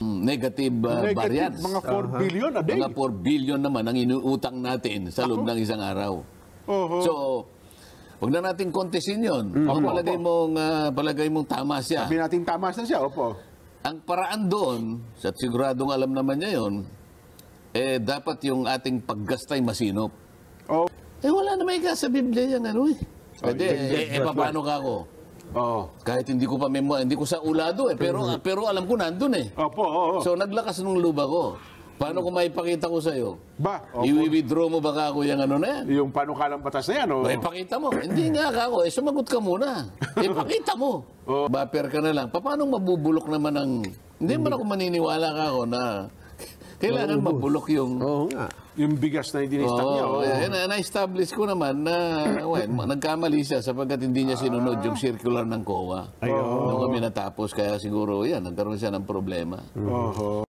mm, negative, uh, Negative, variance. mga 4 billion a day. Mga 4 billion naman ang inuutang natin sa loob ng isang araw. Oho. So, wag na natin kontesin yun. Kung palagay mong, ah, palagay mong tama siya. Sabi natin tama na siya, opo. Ang paraan doon, at siguradong alam naman niya yun, eh, dapat yung ating paggastay masinop. Oh. Eh, wala na may sa Biblia yan, ano eh. Pwede, eh, eh, paano ka ako? Oh. Kahit hindi ko pa memo, hindi ko sa ulado eh, pero, pero alam ko nandun eh. Opo, oo. So, naglakas nung luba ko. Paano ko maipakita ko sa'yo? ba, opo. I-withdraw mo ba ka ako yung ano na yan? yung panukalang batas na yan, oh. Ay, pakita mo. Hindi nga ka ako. Eh, sumagot ka muna. Eh, pakita mo. Baper ka na lang. Pa- Paano mabubulok naman ang... Hindi man ako maniniwala ka ako na kailangan mabulok yung... Oo nga. Yung bigas na idinistang niya, Oo, oh. eh, na- na-establish ko naman na well, ma- nagkamali siya sapagkat hindi niya sinunod yung circular ng COA. Nung kami natapos, kaya siguro yan, nagkaroon siya ng problema. Oho.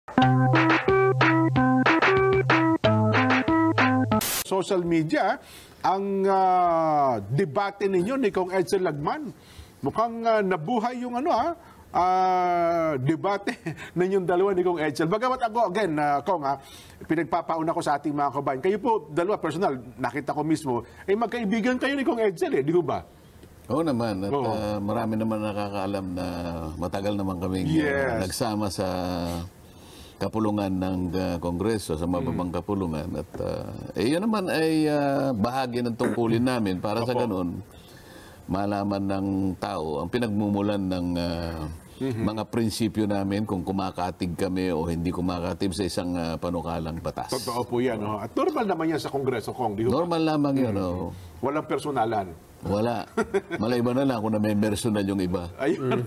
Social media, ang ah, debate ninyo ni Kong Edsel Lagman, mukhang ah, nabuhay yung ano ah, ah, debate ninyong dalawa ni Kong Edsel. Bagamat ako, again, na Kong ha, pinagpapauna ko sa ating mga kabayan. Kayo po, dalawa, personal, nakita ko mismo, eh magkaibigan kayo ni Kong Edsel eh, di ba? Oo naman. At Oo. ah, marami naman nakakaalam na matagal naman kaming ah, Yes. nagsama sa kapulungan ng ah, Kongreso, sa mababang kapulungan. At ah, eh, yun naman ay ah, bahagi ng tungkulin namin para sa ganun malaman ng tao ang pinagmumulan ng ah, mga prinsipyo namin kung kumakatig kami o hindi kumakatig sa isang ah, panukalang batas. Totoo po yan. Oh. At normal naman yan sa Kongreso, Kong, di? Normal lamang yun. oh. Walang personalan. Wala. Malay ba na lang kung may personal yung iba. Ayun.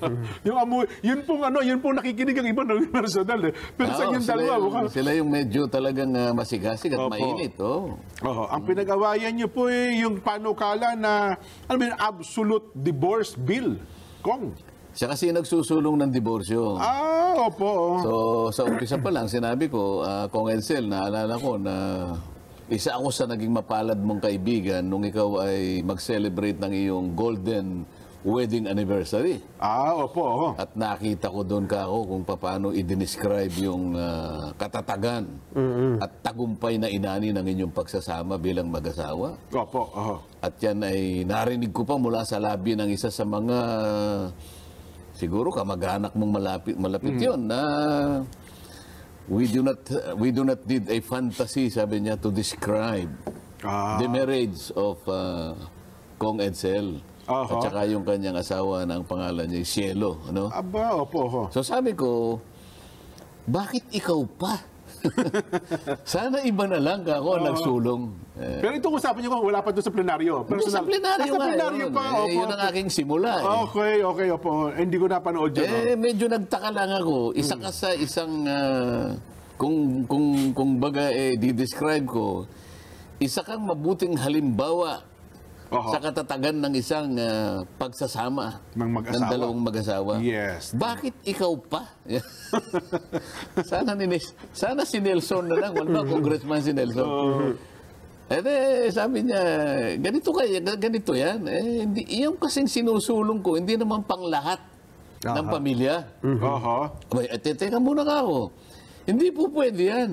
yung amoy, yun pong ano, yun pong nakikinig ang iba ng personal eh. Pero sa inyong sila, dalawa, yung, mukhang... sila yung medyo talagang uh, masigasig at Opo. mainit. Oh. Oo, ang pinag-awayan niyo po eh, yung panukala na, ano ba absolute divorce bill. Kong. Siya kasi nagsusulong ng diborsyo. Ah, opo. So, sa umpisa pa lang, sinabi ko, uh, Kong Edsel, naalala ko na isa ako sa naging mapalad mong kaibigan nung ikaw ay mag-celebrate ng iyong golden wedding anniversary. Ah, opo. At nakita ko doon ka ako kung paano i-describe yung ah, katatagan at tagumpay na inani ng inyong pagsasama bilang mag-asawa. Opo. oh. At yan ay narinig ko pa mula sa labi ng isa sa mga siguro kamag-anak mong malapit malapit 'yon na we do not we do not need a fantasy sabi niya to describe Ah. the marriage of uh, Kong Edsel. Aha. At saka yung kanyang asawa ng pangalan niya Cielo, ano? Aba, opo. oh. So sabi ko, bakit ikaw pa? Sana iba na lang ka ako ang nagsulong. Eh, Pero itong usapan niyo kung wala pa doon sa plenaryo. Hindi, sa plenaryo sa nga. plenaryo pa, Eh, opo. yun ang aking simula. eh. Okay, okay, opo. Eh, Hindi ko napanood yun. oh. Eh, medyo nagtaka lang ako. Isa ka sa isang, ah, kung, kung, kung baga eh, di-describe ko, isa kang mabuting halimbawa Oho. sa katatagan ng isang ah, pagsasama Ng mag-asawa. dalawang mag-asawa. Yes. Bakit ikaw pa? sana, ni, sana si Nelson na lang. Wala ba congressman si Nelson? Eh, de, sabi niya, ganito kaya, ganito yan. Eh, hindi, yung kasing sinusulong ko, hindi naman pang lahat ng pamilya. Oho. Abay, eh, te- teka muna ka ako. Hindi po pwede yan.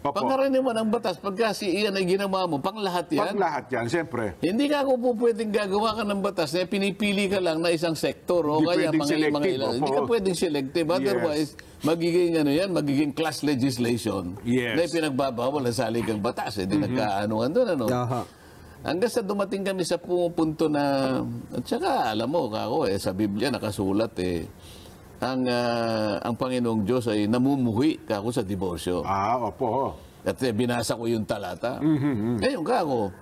Opo. Pangkaraniwan ang batas, pagka si iyan ay ginawa mo, pang lahat yan. Pag lahat yan, siyempre. Hindi ka ako po pwedeng gagawa ka ng batas na pinipili ka lang na isang sektor o Hindi kaya pwedeng mga, mga selective, ilan. Hindi ka pwedeng selective. Otherwise, magiging ano yan, magiging class legislation Yes. na pinagbabawal sa saligang batas. Hindi nagkaanuhan doon. Ano? Aha. Hanggang sa dumating kami sa pu- punto na, at saka alam mo, kako, eh, sa Biblia nakasulat eh, ang, ah, ang Panginoong Diyos ay namumuhi kako sa diborsyo. Ah, opo. At eh, binasa ko yung talata. Ngayon ka ako,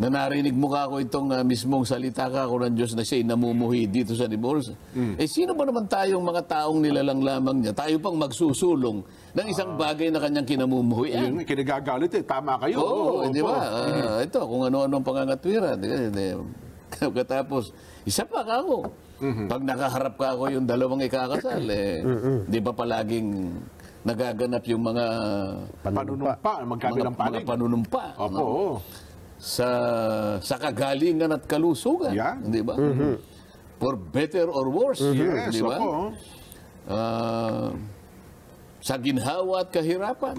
na narinig mo ka ako itong ah, mismong salita ka ako ng Diyos na siya'y namumuhi dito sa divorce. Eh sino ba naman tayong mga taong nilalang lamang niya? Tayo pang magsusulong ng isang bagay na kanyang kinamumuhian. Yun, kinagagalit eh. Tama kayo. Oo, eh, di ba? Ah, ito, kung ano-ano ang pangangatwiran. Katapos, isa pa ka ako. Pag nakaharap ka ako yung dalawang ikakasal, eh, di ba palaging nagaganap yung mga Panunumpa, mga, magkabilang mga panig. panunumpa Opo. no? oo. sa sa kagalingan at kalusugan, Yan. di ba? For better or worse, Yes, di ba? opo. Ah, sa ginhawa at kahirapan.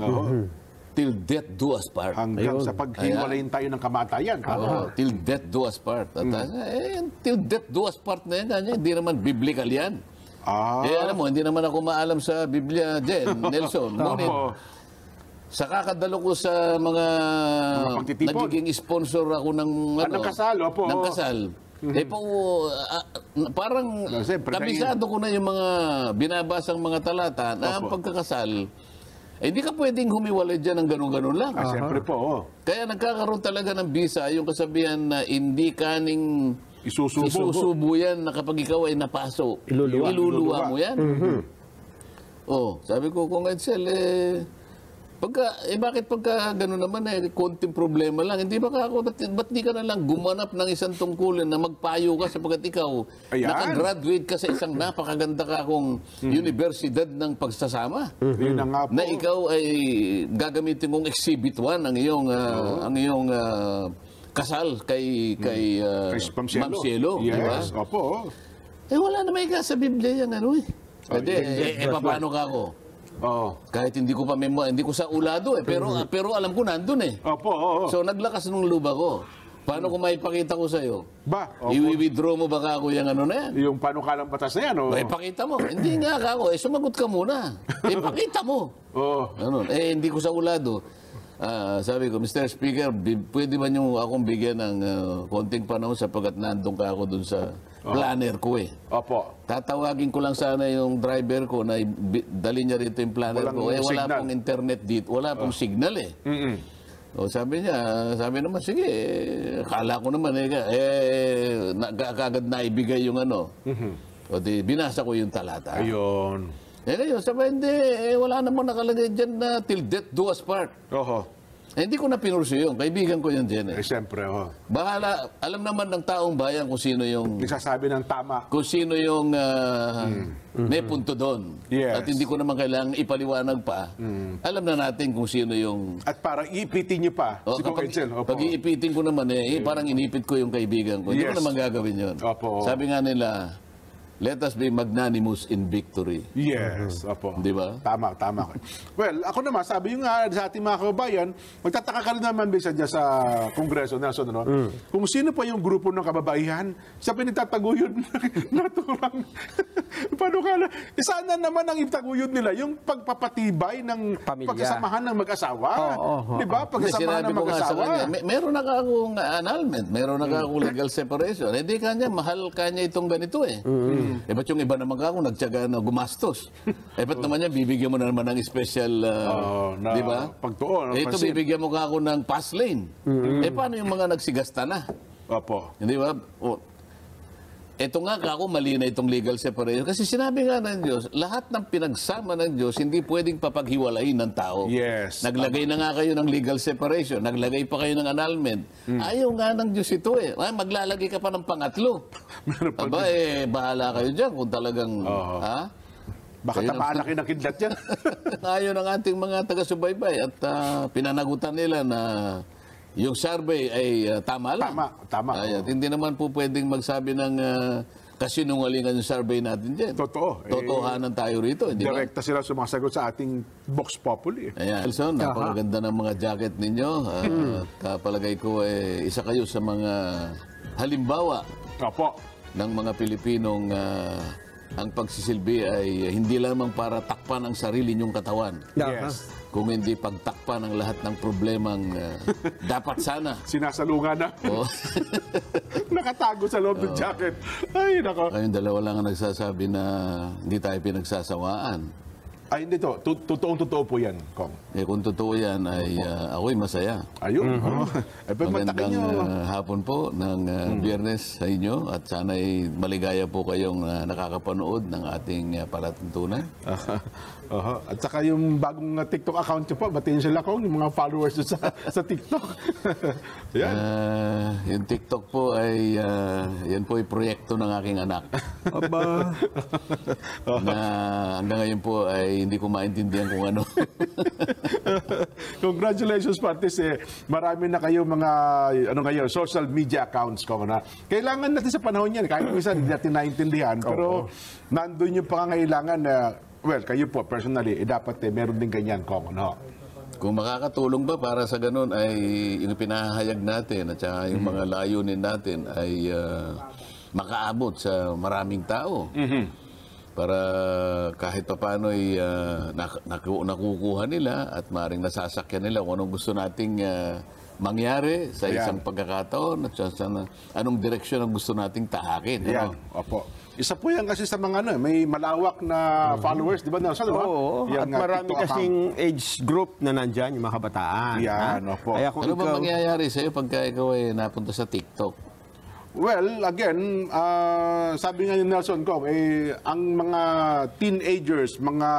Till death do us part. Hanggang sa paghiwalayin tayo ng kamatayan. Oo, till death do us part. At, eh, till death do us part na yan, hindi naman biblical yan. Ah, Eh, alam mo, hindi naman ako maalam sa Biblia, Jen, Nelson. Ngunit, sa kakadalo ko sa mga, pagtitipon. nagiging sponsor ako ng, Ah, ano, ng kasal, opo. ng kasal. Eh po, ah, parang No, siyempre, kabisado ko na yung mga binabasang mga talata na ang Opo. pagkakasal, eh hindi ka pwedeng humiwalay dyan ng ganun-ganun lang. ah, siyempre po, oh. Kaya nagkakaroon talaga ng bisa yung kasabihan na hindi kaning Isusubo. isusubo yan na kapag ikaw ay napaso. Iluluwa. Iluluwa mo yan. Oh, sabi ko kung Edsel, eh, pagka, eh bakit pagka gano'n naman eh, konting problema lang, hindi ba ka ako, ba't, ba't di ka na lang gumanap ng isang tungkulin na magpayo ka sapagkat ikaw, Ayan. nakagraduate ka sa isang napakaganda ka akong universidad ng pagsasama Yun na nga po. na ikaw ay gagamitin mong exhibit 1 ang iyong ah, ang iyong ah, kasal kay kay ah, Kay Ma'am Cielo. Yes, opo. Eh wala na may ka sa Biblia yan ano eh. Pwede, eh, eh, paano ka ako? Oh. Kahit hindi ko pa memo, hindi ko sa ulado eh, pero ah, pero alam ko nandun eh. Opo, oo. So naglakas ng luba ko. Paano ko maipakita ko sa iyo? ba, opo. I-withdraw mo ba ka ako yung ano na yan? yung panukalang batas na yan, oh. Eh, pakita mo. hindi nga ka ako. Eh, sumagot ka muna. Eh, pakita mo. Oo. Ano? Eh, hindi ko sa ulado. Ah, sabi ko, Mr. Speaker, pwede ba niyo akong bigyan ng ah, konting panahon sapagkat nandun ka ako dun sa planner ko eh. Opo. Tatawagin ko lang sana yung driver ko na dali niya rito yung planner Walang ko. Eh, wala signal. pong internet dito. Wala pong signal eh. Mm-mm. O sabi niya, sabi naman, sige, eh, akala ko naman, eh, eh na, ka- kagad naibigay yung ano. O di, binasa ko yung talata. Ayun. Eh ngayon, sabi, hindi, eh, wala namang nakalagay dyan na till death do us part. Oho. Eh, hindi ko na pinurso yun. Kaibigan ko yan dyan eh. Eh, siyempre, oh. Bahala, alam naman ng taong bayan kung sino yung Nagsasabi ng tama. kung sino yung ah, may punto doon. Yes. At hindi ko naman kailangang ipaliwanag pa. Alam na natin kung sino yung... At parang iipitin niyo pa. O, si Kong kapag, Edsel. Opo. pag iipitin ko naman eh, eh, parang inipit ko yung kaibigan ko. Hindi ko Yes. naman gagawin yun. Opo. Sabi nga nila, let us be magnanimous in victory. Yes, opo. Di ba? Tama, tama. Well, ako naman, sabi yung nga sa ating mga kababayan, magtataka ka rin naman bisa dyan sa Kongreso, Nelson, ano? Kung sino pa yung grupo ng kababaihan sa pinagtataguyod naturang paano ka na? Eh, sana naman ang itaguyod nila yung pagpapatibay ng Pamilya. pagkasamahan ng mag-asawa. Oo, oo, Di ba? Sinabi ng mag-asawa. may, meron na ka akong annulment, meron na ka akong legal separation. Eh di kanya, mahal kanya itong ganito eh. Eh ba't yung iba naman ka akong nagtyaga na gumastos? eh ba't naman yan, bibigyan mo na naman ng special, uh, na di ba? pagtuon, Eh ito, bibigyan mo ka ako ng pass lane. Eh paano yung mga nagsigasta na? Opo. Hindi ba? O, ito nga kako, mali na itong legal separation. Kasi sinabi nga ng Diyos, lahat ng pinagsama ng Diyos, hindi pwedeng papaghiwalain ng tao. Yes. Naglagay na nga kayo ng legal separation, naglagay pa kayo ng annulment. Hmm. Ayaw nga ng Diyos ito eh. Ay, maglalagay ka pa ng pangatlo. Meron pa Aba eh, bahala kayo dyan kung talagang, Oo. ha? Baka tapaan na kinakidlat yan. Ayaw ng ating mga taga-subaybay at ah, pinanagutan nila na yung survey ay ah, tama lang. Tama, tama. Ay, at hindi naman po pwedeng magsabi ng uh, kasinungalingan yung survey natin dyan. Totoo. Eh, Totohanan tayo rito, hindi ba? Direkta sila sumasagot sa ating Vox Populi. Ayan. Nelson, napakaganda ng mga jacket ninyo. At ah, palagay ko, eh, isa kayo sa mga halimbawa Opo. ng mga Pilipinong ah, ang pagsisilbi ay hindi lamang para takpan ang sarili niyong katawan, Yes. Kung hindi pagtakpan ang lahat ng problemang ah, dapat sana. Sinasalungan na. Oh. Nakatago sa loob ng jacket. Ay, nako. Kayong dalawa lang ang nagsasabi na hindi tayo pinagsasawaan. Ay, hindi to. Tu- Totoong totoo po yan, Kong. Eh kung totoo yan ay ah, ako'y masaya. Ayun. Oh. Ay, pero matakin Magandang nyo. ah, hapon po ng ah, biyernes sa inyo at sana'y maligaya po kayong ah, nakakapanood ng ating uh, palatuntunan. Aha. At saka yung bagong uh, TikTok account nyo po, batiin sila, Kong, yung mga followers sa, sa TikTok. yan. Ah, yung TikTok po ay ah, yan po ay proyekto ng aking anak Aba. na hanggang ngayon po ay hindi ko maintindihan kung ano. Congratulations, Partis. Eh, marami na kayo mga ano ngayon, social media accounts ko na. Kailangan natin sa panahon yan. Kahit minsan hindi natin naintindihan. Pero nandun yung pangangailangan na well, kayo po, personally, eh, dapat eh, meron din ganyan kung ano. Kung makakatulong ba para sa ganun ay yung pinahayag natin at saka yung mga layunin natin ay ah, makaabot sa maraming tao. Para kahit pa paano ay ah, nak- naku- nakukuha nila at maring nasasakyan nila kung anong gusto nating ah, mangyari sa Ayan. isang pagkakataon at sa, sa anong direksyon ang gusto nating tahakin. Yan, Ano? opo. Isa po yan kasi sa mga ano, may malawak na followers, di ba Nelson? di ba? Oo, Yan at nga, marami TikTok kasing age group na nandyan, yung mga kabataan. Yan, ha? opo. Kaya kung Ano ba ikaw, mangyayari sa'yo pagka ikaw ay napunta sa TikTok? Well, again, ah, sabi nga ni Nelson Kong, eh, ang mga teenagers, mga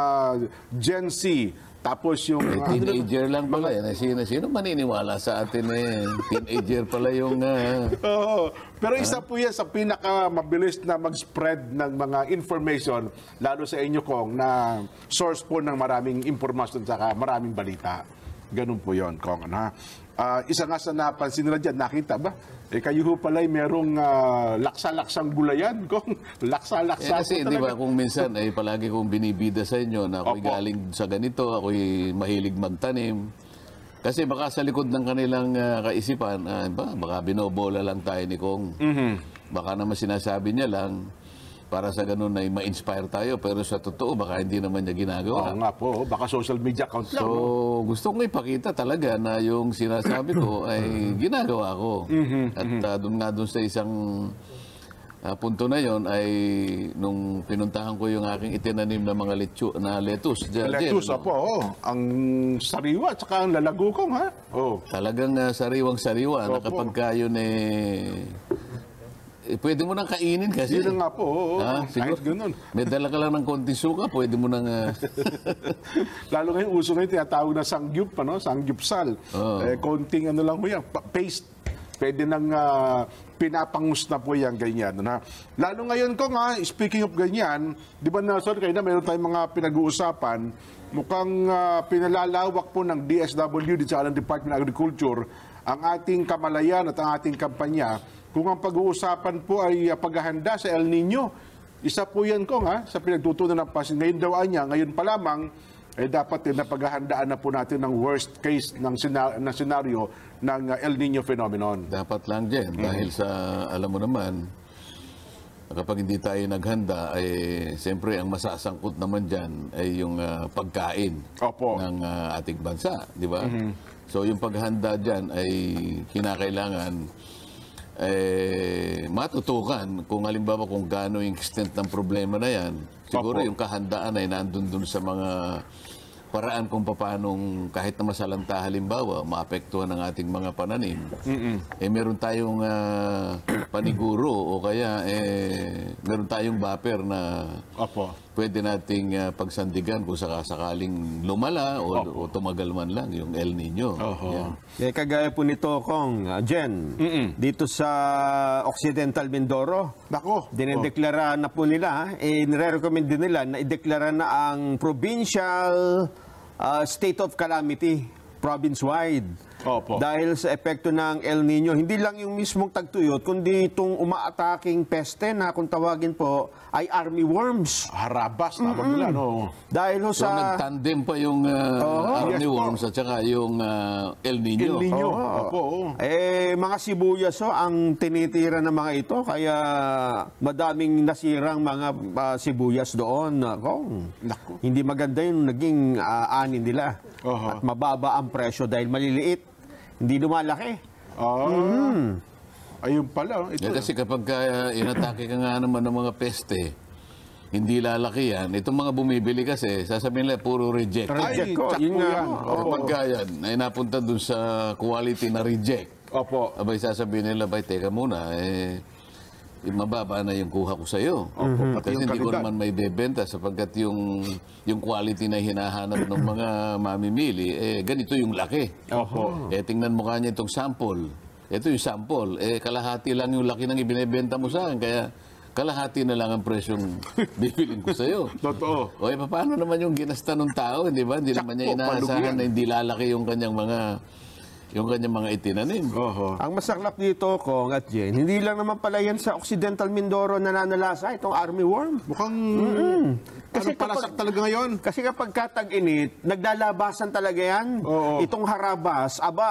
Gen Z, tapos yung... Eh, ah, teenager lang pala yan. Eh, Sino, sino maniniwala sa atin eh? Teenager pala yung... ah, Oo. Pero isa po yan sa pinaka mabilis na mag-spread ng mga information, lalo sa inyo kong na source po ng maraming impormasyon saka maraming balita. Ganun po yon Kong. Ano, ha? Ah, isa nga sa napansin nila dyan, nakita ba? Eh, kayo ho pala'y merong ah, laksa-laksang gulayan, Kong. eh, Laksa-laksa kasi po di ba kung minsan ay palagi kong binibida sa inyo na ako'y Opo. galing sa ganito, ako'y mahilig magtanim. Kasi baka sa likod ng kanilang ah, kaisipan, ah, ba, baka binobola lang tayo ni Kong. Mm-hmm. Baka naman sinasabi niya lang para sa ganun ay ma-inspire tayo pero sa totoo baka hindi naman niya ginagawa. Oo nga po, baka social media account lang. So, no? gusto kong ipakita talaga na yung sinasabi ko ay ginagawa ko. At uh, doon nga doon sa isang uh, punto na yon ay nung pinuntahan ko yung aking itinanim na mga letsu, na lettuce. dyan, Lettuce, dyan, po. oo. Ang sariwa, tsaka ang lalagukong, ha? Oh. Talagang uh, sariwang-sariwa na Opo. kapag ka yun eh, eh, pwede mo nang kainin kasi. Yun na nga po, oo. Ah, Kahit siguro. ganun. May dala ka lang ng konting suka, pwede mo nang... uh, Lalo ngayon, uso ngayon, tinatawag na sangyup, ano? sangyupsal. Oo. Eh, konting ano lang po yan, pa- paste. Pwede nang ah, pinapangus na po yan, ganyan. Na. Lalo ngayon ko nga, speaking of ganyan, di ba Nelson, kayo na meron tayong mga pinag-uusapan, mukhang ah, pinalalawak po ng DSWD sa Department of Agriculture ang ating kamalayan at ang ating kampanya kung ang pag-uusapan po ay ah, paghahanda sa El Nino. Isa po yan ko nga sa pinagtutunan ng pasin. Ngayon daw niya, ngayon pa lamang, eh dapat eh, napaghahandaan na po natin ng worst case ng sina- na senaryo ng uh, El Nino phenomenon. Dapat lang dyan. Dahil sa, alam mo naman, kapag hindi tayo naghanda, ay siyempre ang masasangkot naman dyan ay yung ah, pagkain Opo. ng ah, ating bansa. Di ba? So yung paghanda dyan ay kinakailangan eh, matutukan kung halimbawa kung gaano yung extent ng problema na yan. Siguro Opo. yung kahandaan ay nandun dun sa mga paraan kung paanong kahit na masalanta halimbawa, maapektuhan ng ating mga pananim. Eh meron tayong ah, paniguro o kaya eh meron tayong buffer na Opo. Pwede nating ah, pagsandigan kung sakasakaling lumala o, o tumagal man lang yung El Nino. Yan. eh, kagaya po nito, Kong, uh, Jen, dito sa Occidental Mindoro, Nako. dinedeklara na po nila, eh, nire-recommend din nila na ideklara na ang provincial uh, state of calamity province-wide. Opo. Dahil sa epekto ng El Nino, hindi lang yung mismong tagtuyot, kundi itong umaataking peste na kung tawagin po ay army worms. Harabas, tawag nila, no? Dahil ho So sa... nagtandem pa yung uh, Yes po. armyworms at saka yung ah, El Nino. El Nino. Oo. Opo. Eh, mga sibuyas ho, ang tinitira ng mga ito, kaya madaming nasirang mga ah, sibuyas doon. Kong. Naku. Hindi maganda yung naging ah, ani nila. Oho. At mababa ang presyo dahil maliliit. Hindi lumalaki. Ah. Ayun pala. oh. Ito. Yeah, kasi kapag uh, inatake ka nga naman ng mga peste, hindi lalaki yan. Itong mga bumibili kasi, sasabihin nila puro reject. Reject Ay, ko. Yun yan. Oo. Kapag ka yan, ay napunta dun sa quality na reject. Opo. Abay, sasabihin nila, bay, teka muna, eh, mababa na yung kuha ko sa'yo. Pati Kasi yung hindi ko naman may bebenta sapagkat yung, yung quality na hinahanap ng mga mamimili, eh, ganito yung laki. Opo. Eh, tingnan mo kanya itong sample. Ito yung sample. Eh, kalahati lang yung laki ng ibinebenta mo sa akin. Kaya, kalahati na lang ang presyong bibilin ko sa'yo. Totoo. O, eh, paano naman yung ginasta ng tao, di ba? Hindi naman niya inaasahan na hindi lalaki yung kanyang mga yung kanyang mga itinanim. Oho. Ang masaklap dito, Kong at Jen, hindi lang naman pala yan sa Occidental Mindoro nananalasa itong army worm. Mukhang Kasi kasi palasak kapag- talaga ngayon. Kasi kapag katag-init, naglalabasan talaga yan. Oo. Itong harabas, aba,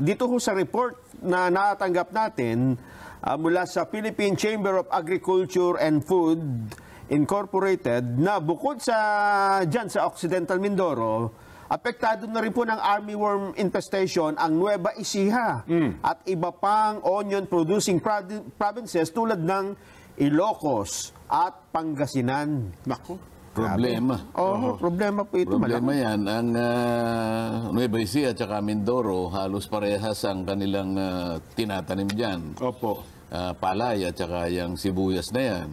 dito ho sa report na natatanggap natin ah, mula sa Philippine Chamber of Agriculture and Food Incorporated na bukod sa dyan sa Occidental Mindoro, apektado na rin po ng armyworm infestation ang Nueva Ecija at iba pang onion-producing prod- provinces tulad ng Ilocos at Pangasinan. Nako. Problema. Oo, problema po ito. Problema malaki. yan. Ang uh, Nueva Ecija at saka Mindoro, halos parehas ang kanilang ah, tinatanim dyan. Opo. Ah, palay at saka yung sibuyas na yan.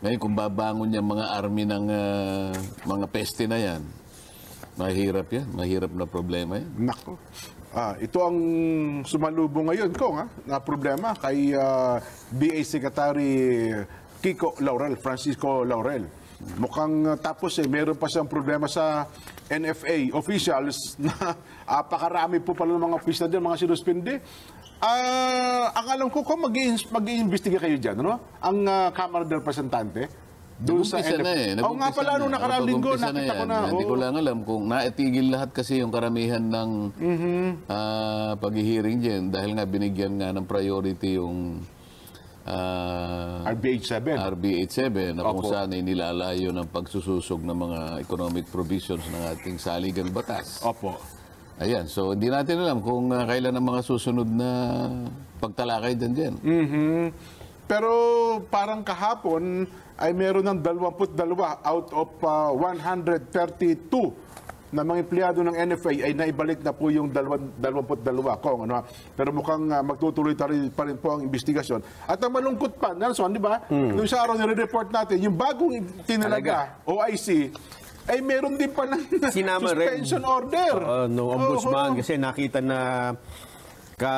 Ngayon, kung babangon yung mga army ng ah, mga peste na yan, mahirap yan. Mahirap na problema yan. Nako. Ah, ito ang sumalubong ngayon ko nga na problema kay ah, BA Secretary Kiko Laurel, Francisco Laurel. Mukhang ah, tapos eh, meron pa siyang problema sa NFA officials na apakarami po pala ng mga official dyan, mga sinuspindi. Ah, ang alam ko kung mag-iimbestiga kayo dyan, ano? Ang ah, Kamara del Representante doon sa na eh. Oo nga pala, nung na. nakaraang linggo, nakita ko na. Hindi ko oo. lang alam kung naitigil lahat kasi yung karamihan ng Mm-hmm. ah, pag-hearing dyan dahil nga binigyan nga ng priority yung ah, RBH 7. RB87 na kung Opo. saan ay nilalayo ng pagsususog ng mga economic provisions ng ating saligang batas. Opo. Ayan, so hindi natin alam kung ah, kailan ang mga susunod na pagtalakay dyan dyan. Mhm. Pero parang kahapon ay meron ng 22 out of ah, 132 na mga empleyado ng NFA ay naibalik na po yung 22 kung ano. ha. Pero mukhang ah, magtutuloy pa rin, pa rin po ang investigasyon. At ang malungkot pa, Nelson, di ba? Nung sa araw nire-report natin, yung bagong tinalaga, OIC, ay meron din pa ng Sinama rin. suspension order. Oo, no ombudsman Oho. kasi nakita na ka,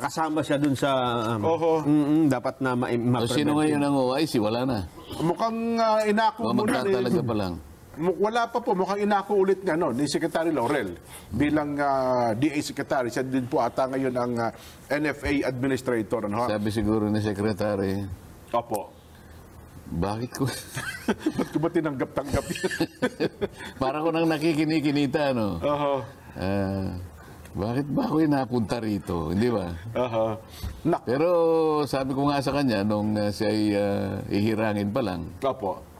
kasama siya dun sa um, Oho. mm, mm, dapat na ma, ma So, sino ngayon ang OIC? Wala na. Mukhang ah, inako O muna ni- magtatalaga pa lang. Wala pa po, mukhang inako ulit nga no, ni Secretary Laurel bilang ah, DA Secretary. Siya din po ata ngayon ang ah, NFA Administrator. Ano? Sabi siguro ni Secretary, Opo. bakit ko... Ba't ko ba tinanggap-tanggap yun? Para ko nang nakikinikinita, no? Oho. Ah, bakit ba ako napunta rito? Hindi ba? Oho. Nak. Pero sabi ko nga sa kanya, nung uh, siya ay ah, ihirangin pa lang, Opo.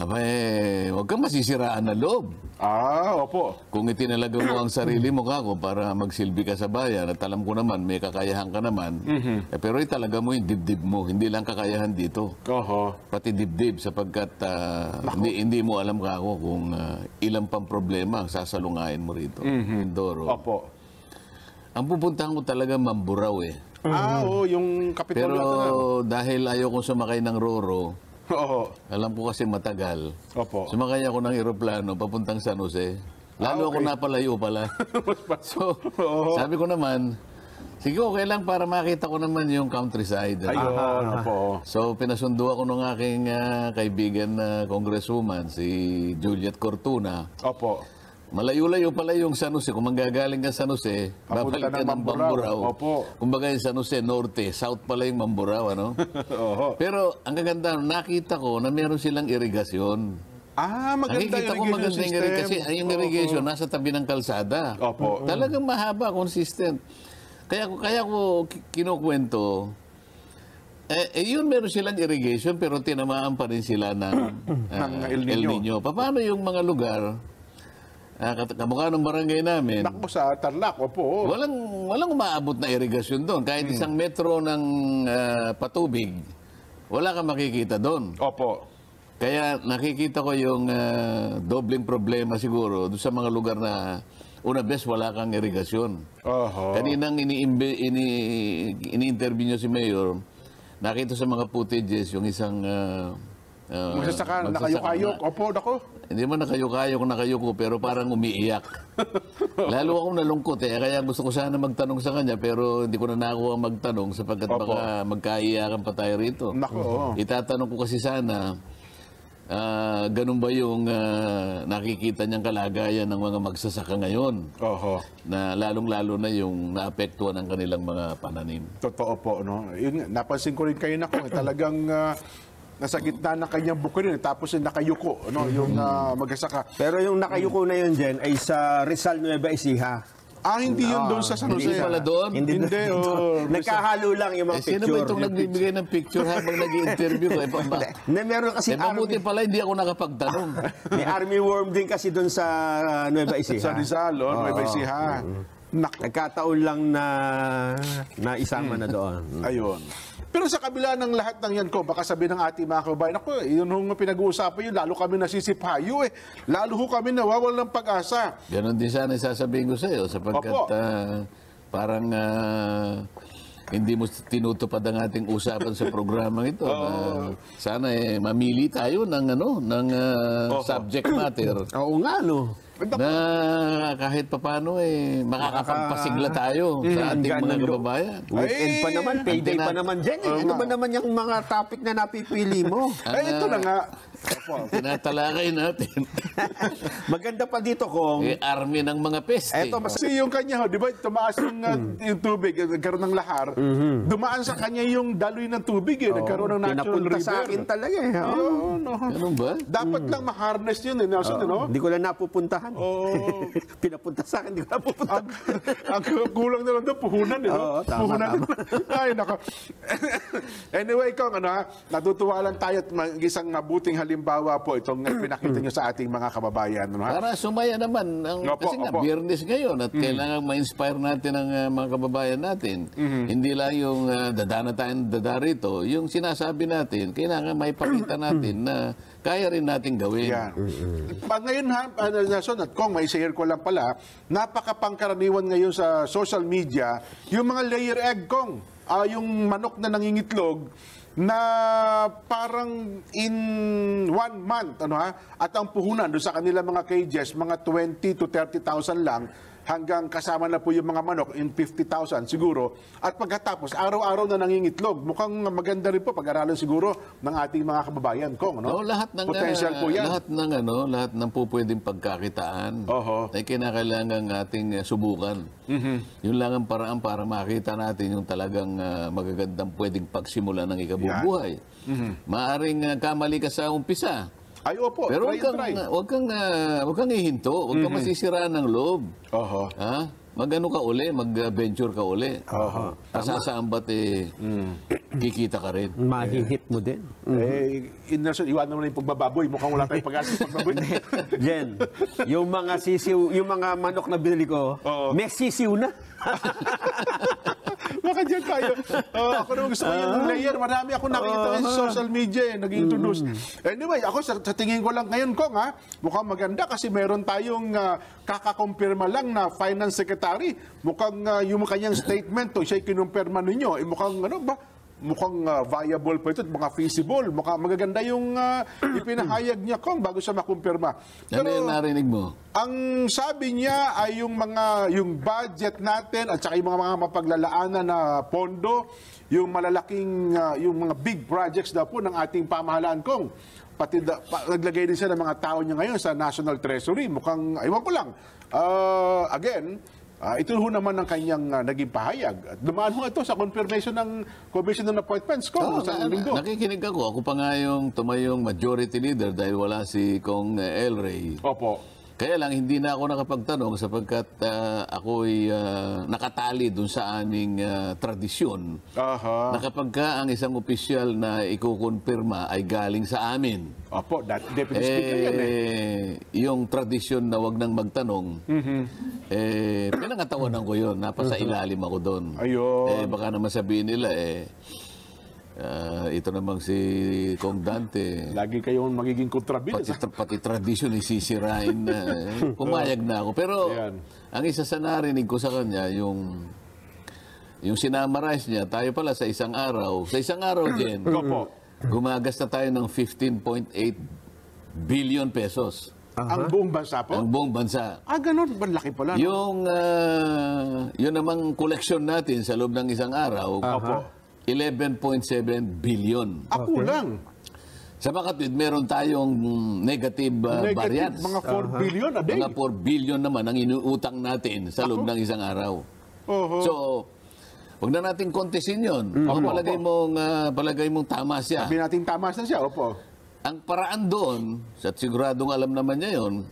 Aba eh, huwag kang masisiraan na loob. Ah, opo. Kung itinalaga mo ang sarili mo kako para magsilbi ka sa bayan at alam ko naman, may kakayahan ka naman, eh, pero italaga mo yung dibdib mo, hindi lang kakayahan dito. Oho. Pati dibdib sapagkat ah, hindi, hindi mo alam kako kung ah, ilang pang problema ang sasalungain mo rito. Mindoro. Opo. Ang pupuntahan ko talaga Mamburao eh. Ah, oo, yung kapitolyo Pero dahil ayaw kong sumakay ng Roro, Oo. alam ko kasi matagal. Opo. Sumakay ako ng eroplano papuntang San Jose. Lalo Ah, ako okay. napalayo pala. so, Oo. sabi ko naman, sige okay lang para makita ko naman yung countryside. Ayun, opo. So, pinasundo ako ng aking ah, kaibigan na congresswoman, si Juliet Cortuna. Opo. Malayo-layo pala yung San Jose. Kung manggagaling ka sa San Jose, babalik ka ng ng Mamburao. Opo. Kumbaga yung San Jose, norte. South pala yung Mamburao, ano? Oho. Pero ang kaganda, nakita ko na meron silang irigasyon. Ah, maganda Nakikita ko irrigation maganda yung irrigation. Kasi yung Oo. irrigation, nasa tabi ng kalsada. Opo. Talagang mahaba, consistent. Kaya, ko- kaya ko ki- kinukwento, eh, eh, yun meron silang irrigation pero tinamaan pa rin sila ng, ah, Ng El Niño. Paano yung mga lugar, ah, kat- kamukha ng barangay namin, Nakpo sa Tarlac, opo. walang, walang umaabot na irrigation doon. Kahit Hmm. isang metro ng ah, patubig, wala kang makikita doon. Opo. Kaya nakikita ko yung ah, dobleng problema siguro doon sa mga lugar na una best wala kang irigasyon. Oho. Kaninang ini-imbe- ini- ini-interview nyo si Mayor, nakita sa mga footages yung isang uh, uh, Magsasaka, nakayok-ayok. Opo, nako. Hindi mo nakayok-ayok, nakayuko, pero parang umiiyak. Lalo akong nalungkot eh, kaya gusto ko sana magtanong sa kanya, pero hindi ko na nakuha magtanong sapagkat Opo. baka magkaiyakan pa tayo rito. Nako. Itatanong ko kasi sana, ah, ganun ba yung ah, nakikita niyang kalagayan ng mga magsasaka ngayon? Oho. Na lalong-lalo na yung naapektuhan ng kanilang mga pananim. Totoo po, no? Yun, napansin ko rin kayo na kung talagang ah, nasa gitna ng kanyang buko rin, tapos yung nakayuko, no? Yung uh, magsasaka. Pero yung nakayuko na yun, Jen, ay sa Rizal Nueva Ecija. Ah, hindi yun doon sa San Jose. Hindi pala doon? Hindi, oh, Nagkahalo lang yung Eh, mga sino ba picture. itong nagbibigay ng picture habang nag-interview ko? Eh, ba? Na meron kasi eh, mabuti army, pala hindi ako nakapagtanong. may army worm din kasi doon sa uh, Nueva Ecija. sa Rizal, oh, Nueva Ecija. Nak Nagkataon lang na naisama na doon. Ayun. Pero sa kabila ng lahat ng yan ko, baka sabi ng ating mga kababayan, ako, yun yung pinag-uusapan yun, lalo kami nasisipayo eh. Lalo ho kami nawawal ng pag-asa. Ganon din sana sasabihin ko sa iyo sapagkat Opo. ah, parang ah, hindi mo tinutupad ang ating usapan sa programang ito. na sana eh mamili tayo ng ano ng ah, subject matter Oo nga, no. Na kahit papano eh makakapagpasigla tayo sa ating mga kababayan. Weekend pa Ay, naman, payday pa naman dyan. Eh. Ano ba naman yung mga topic na napipili mo? Eh, ito na nga. Tinatalakay natin Maganda pa dito kung... eh, army ng mga peste. Eto, mas- Kasi yung kanya, di ba, tumaas yung, uh, yung tubig, eh, nagkaroon ng lahar. Dumaan sa kanya yung daloy ng tubig, eh, nagkaroon ng natural Pinapunta river. sa akin talaga eh. Oh. Ganun ba? Dapat lang ma-harness yun, eh, Nelson, no? Hindi ko lang napupuntahan. Oo. Pinapunta sa akin, hindi ko napupuntahan. Ang kulang na lang doon, puhunan, eh? Oo, tama, puhunan. Ay, nako. anyway, Kong, ano, ha, natutuwa lang tayo at isang mabuting halimbawa po itong pinakita nyo sa ating mga kababayan. Ano, ha? Para sumaya naman. Ang, Opo, kasi nga, opo. biyernes ngayon at kailangan ma-inspire natin ang uh, mga kababayan natin. Hindi lang yung uh, dadana tayong dada rito. Yung sinasabi natin, kailangan maipakita natin na kaya rin natin gawin. Yan. Pag ngayon ha, ano, Nelson at Kong, may share ko lang pala, napakapangkaraniwan ngayon sa social media, yung mga layer egg, Kong. Ah, yung manok na nangingitlog, na parang in one month, ano ha, at ang puhunan doon sa kanila mga cages, mga 20 to 30,000 lang, hanggang kasama na po yung mga manok in 50,000 siguro. At pagkatapos, araw-araw na nangingitlog. Mukhang maganda rin po pag-aralan siguro ng ating mga kababayan, Kong. No? No, lahat ng Potential uh, po yan. lahat ng ano, lahat ng po pwedeng pagkakitaan Oho. ay kinakailangan ating uh, subukan. Mm-hmm. Yun lang ang paraan para makita natin yung talagang uh, magagandang pwedeng pagsimula ng ikabubuhay. Mm-hmm. Maaring uh, kamali ka sa umpisa. Ay, opo. Pero try and kang, try. huwag kang, uh, huwag kang ihinto. Huwag kang masisiraan ng loob. Oho. Ha? Mag-ano ka uli, mag-venture ka uli. Oho. Pasasambat eh, kikita ka rin. Mahihit mo din. Eh, in, iwanan mo na yung pagbababoy. Mukhang wala tayong pag-asa sa pagbaboy. Jen, yung mga sisiw, yung mga manok na binili ko, Oo. may sisiw na. Baka dyan tayo. Oh, ako naman gusto ko yung layer. Marami ako nakita ngayon sa social media eh, nag-introduce. Anyway, ako sa, sa tingin ko lang ngayon, Kong, ha, mukhang maganda kasi meron tayong uh, kakakumpirma lang na finance secretary. Mukhang ah, yung kanyang statement, to, siya'y kinumpirma ninyo, eh, mukhang ano ba, mukhang ah, viable po ito, mga feasible. Mukhang magaganda yung ah, ipinahayag niya, Kong, bago siya makumpirma. Ano yung narinig mo? Ang sabi niya ay yung mga yung budget natin at saka yung mga, mga mapaglalaanan na pondo, yung malalaking ah, yung mga big projects daw po ng ating pamahalaan kong pati da, pa, naglagay din siya ng mga tao niya ngayon sa National Treasury. Mukhang, aywan ko lang. Ah, again, ah, ito ho naman ang kanyang ah, naging pahayag. At dumaan ho ito sa confirmation ng Commission on Appointments ko Oo, sa na- linggo. nakikinig ako. Ako pa nga yung tumayong majority leader dahil wala si Kong eh, El Rey. Opo. Kaya lang hindi na ako nakapagtanong sapagkat uh, ako'y ah, nakatali dun sa aming ah, tradisyon Aha. na kapag ka ang isang opisyal na ikukonfirma ay galing sa amin, Opo, that, deputy speaker yan eh. eh, yung tradisyon na wag nang magtanong, Mm-hmm. eh, pinangatawanan ko yun. Napasa ilalim ako doon. Ayun. Eh, baka naman sabihin nila, eh, ah, ito namang si Kong Dante, Lagi kayong magiging kontrabida. pati, pati tradisyon isisirain na. Eh, pumayag na ako. Pero Ayan. ang isa sa narinig ko sa kanya, yung yung sinamarize niya, tayo pala sa isang araw, sa isang araw din, gumagas na tayo ng 15.8 billion pesos. Ang buong bansa po? Ang buong bansa. Ah, ganun. Malaki pala. no? Yung, ah, yun namang koleksyon natin sa loob ng isang araw, Opo. 11.7 billion. Ah, kulang. Sa makatwid, meron tayong negative, uh, Negative, variance. mga 4 billion a day. Mga 4 billion naman ang inuutang natin sa loob ng isang araw. Oho. So, wag na natin kontesin yun. Mm. Kung palagay mong, ah, palagay mong tama siya. Sabi natin tama na siya, opo. Ang paraan doon, at siguradong alam naman niya yun,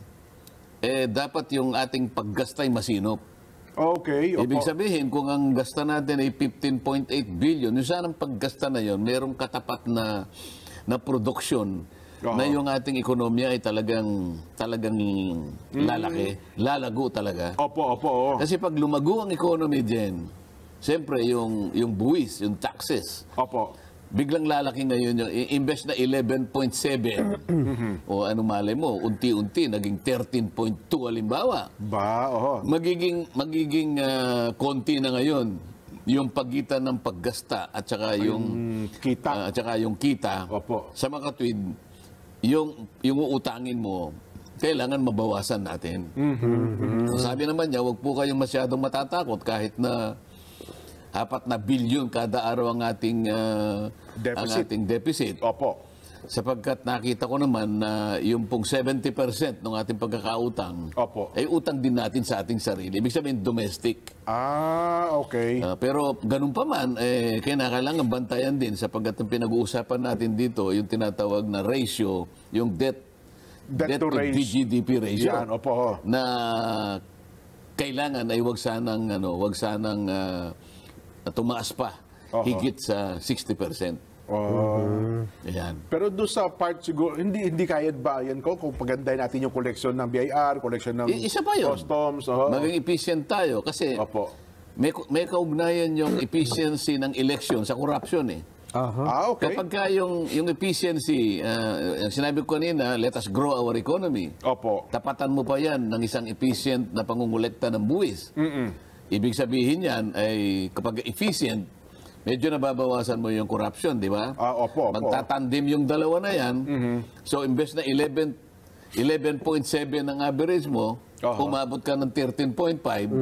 eh, dapat yung ating paggastay masinop. Okay, opo. Ibig sabihin, kung ang gasta natin ay 15.8 billion, yung sanang paggasta na yun, merong katapat na na produksyon Oo. na yung ating ekonomiya ay talagang talagang Mm. lalaki, lalago talaga. Opo, opo. oo. Kasi pag lumago ang economy din, siyempre yung, yung buwis, yung taxes, Opo. Biglang lalaki ngayon yung i- invest na 11.7 o ano malay mo, unti-unti naging 13.2 halimbawa. Ba, oho. Magiging magiging ah, konti na ngayon yung pagitan ng paggasta at saka yung Mm, kita. ah, at saka yung kita Opo. sa mga tweed yung yung uutangin mo kailangan mabawasan natin. Mm-hmm. Sabi naman niya, wag po kayong masyadong matatakot kahit na apat na bilyon kada araw ang ating ang Deficit. ating deficit. Opo. Sapagkat nakita ko naman na yung pong 70% ng ating pagkakautang Opo. ay utang din natin sa ating sarili. Ibig sabihin domestic. Ah, okay. Ah, pero ganun pa man, eh, kailangan bantayan din sapagkat ang pinag-uusapan natin dito, yung tinatawag na ratio, yung debt, Debt to ratio. GDP ratio. Yan, opo. Na kailangan ay wag sanang, ano, wag sanang ah, tumaas pa Oho. higit sa 60%. Oh. Ayan. Pero doon sa part siguro, hindi hindi kaya ba yan ko kung pagandahin natin yung koleksyon ng BIR, koleksyon ng I- isa pa yun. customs. Oh. Maging efficient tayo kasi Opo. may, may kaugnayan yung efficiency ng election sa corruption eh. Ah, okay. Kapag ka yung, yung efficiency, yung sinabi ko kanina, let us grow our economy. Opo. Tapatan mo pa yan ng isang efficient na pangungulekta ng buwis. Ibig sabihin yan ay kapag efficient, medyo nababawasan mo yung corruption, di ba? Ah, opo, opo. Magtatandim yung dalawa na yan. So, imbes na 11 11.7 ang average mo, Oho. umabot ka ng 13.5,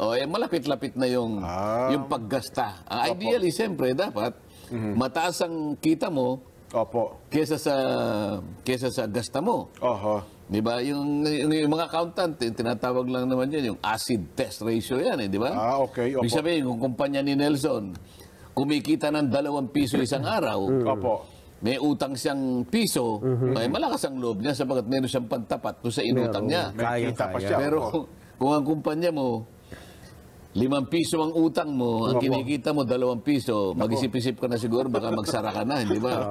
o eh, malapit-lapit na yung, Ah. yung paggasta. Ang ideally, siyempre, dapat mataas ang kita mo Opo. kesa sa kesa sa gasta mo. Oho. Di ba? Yung, yung, yung mga accountant, eh, tinatawag lang naman yan, yung acid test ratio yan, eh, di ba? Ah, okay, opo. Ibig sabihin, kung kumpanya ni Nelson, kumikita ng dalawang piso isang araw, Opo. may utang siyang piso, ay malakas ang loob niya sapagat meron siyang pantapat doon sa inutang niya. May Kaya, kita pa siya. Pero kung ang kumpanya mo, limang piso ang utang mo, ang kinikita mo dalawang piso, mag-isip-isip ka na siguro, baka magsara ka na, hindi ba?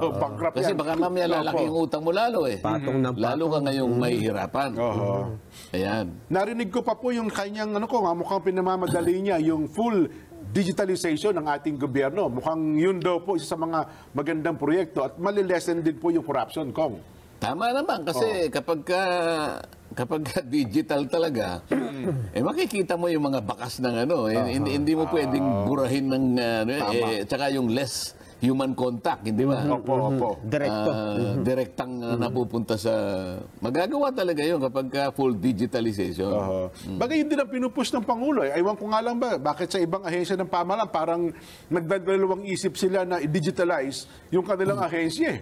Kasi baka mamaya lalaki yung utang mo lalo eh. Patong ng Lalo ka ngayong mahihirapan. Oho. Ayan. Narinig ko pa po yung kanyang ano ko, nga, mukhang pinamamadali niya yung full digitalization ng ating gobyerno. Mukhang yun daw po isa sa mga magandang proyekto at malilesen din po yung corruption, Kong. Tama naman kasi kapag ka, kapag ka digital talaga, eh makikita mo yung mga bakas ng ano, eh, hindi, hindi mo pwedeng burahin ng ano, eh, tsaka yung less human contact, hindi ba? Opo, opo. Direkto. Ah, direktang ah, napupunta sa magagawa talaga yun kapag ka full digitalization. Oho. Bagay yun din ang pinupush ng Pangulo. Eh. Aywan ko nga lang ba, bakit sa ibang ahensya ng pamahalaan parang nagdadalawang isip sila na i-digitalize yung kanilang ahensya eh.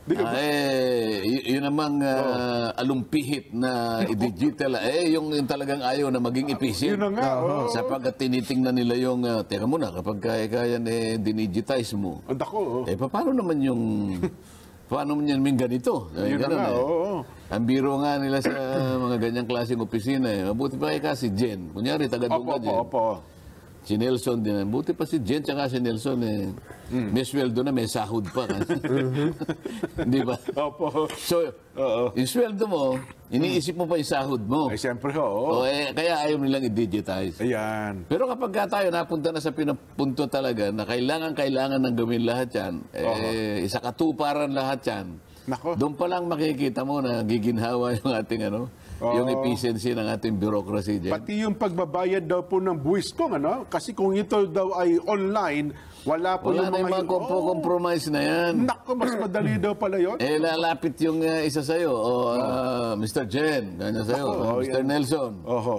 Di ba? Ah, eh, yun namang ah, alumpihit na i-digital, eh, yung, yung talagang ayaw na maging efficient. Yun na nga, oo. Sapagkat tinitingnan nila yung, uh, teka muna, kapag kaya, kaya eh, dinigitize mo, Ang dako, oh. eh, pa- paano naman yung, paano naman yan ganito? Eh, Yun na ganun nga, eh. oo. Ang biro nga nila sa mga ganyang klaseng opisina, eh. mabuti pa kay kasi Jen. Kunyari, taga Opo, ka, opo, Jen. opo. Si Nelson din. Buti pa si Jen tsaka si Nelson eh. Mm. May sweldo na, may sahod pa. Di ba? Opo. So, yung sweldo mo, iniisip mo pa yung sahod mo. Ay, siyempre, oo. O, eh, kaya ayaw nilang i-digitize. Ayan. Pero kapag ka tayo napunta na sa pinapunto talaga na kailangan-kailangan ng gawin lahat yan, eh, isa katuparan lahat yan, Nako. doon pa lang makikita mo na giginhawa yung ating ano, yung efficiency ng ating bureaucracy dyan. Pati yung pagbabayad daw po ng buwis ko, ano? Kasi kung ito daw ay online, wala po Wala yung na yung mga yun. kompro- compromise na yan. Oh, Nako, mas madali daw pala yun. Eh, lalapit yung uh, isa sa'yo, o ah, Mr. Jen, ganyan sa'yo, Ako, oh, Mr. yan. Nelson. Oho.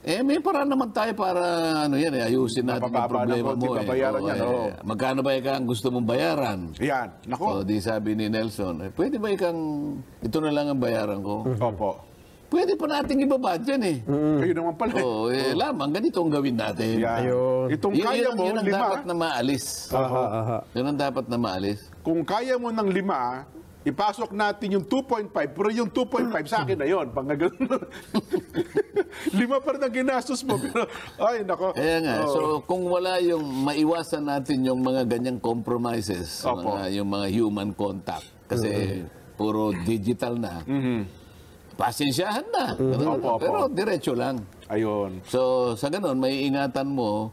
Eh, may paraan naman tayo para ano yan, eh, ayusin natin yung problema mo. Eh. babayaran Oo, yan, eh, oo. Magkano ba ikang gusto mong bayaran? Yan. Nako. O, di sabi ni Nelson, eh, pwede ba ikang, ito na lang ang bayaran ko? Opo. Pwede pa nating ibaba dyan eh. Kayo naman pala. eh. Oo, eh, lamang, ganito ang gawin natin. Yan. Ayun. Itong Yun, kaya yun, mo, yun ang lima. dapat na maalis. Aha, aha. Yun ang dapat na maalis. Kung kaya mo ng lima, ipasok natin yung 2.5, pero yung 2.5 sa akin na yun. Pang lima pa rin ang ginastos mo. Pero, ay, nako. Kaya nga, Oo. so kung wala yung maiwasan natin yung mga ganyang compromises, Opo. mga, yung mga human contact, kasi puro digital na, pasensyahan na. Mm-hmm. Opo, opo. Pero diretso lang. Ayun. So sa ganun, may ingatan mo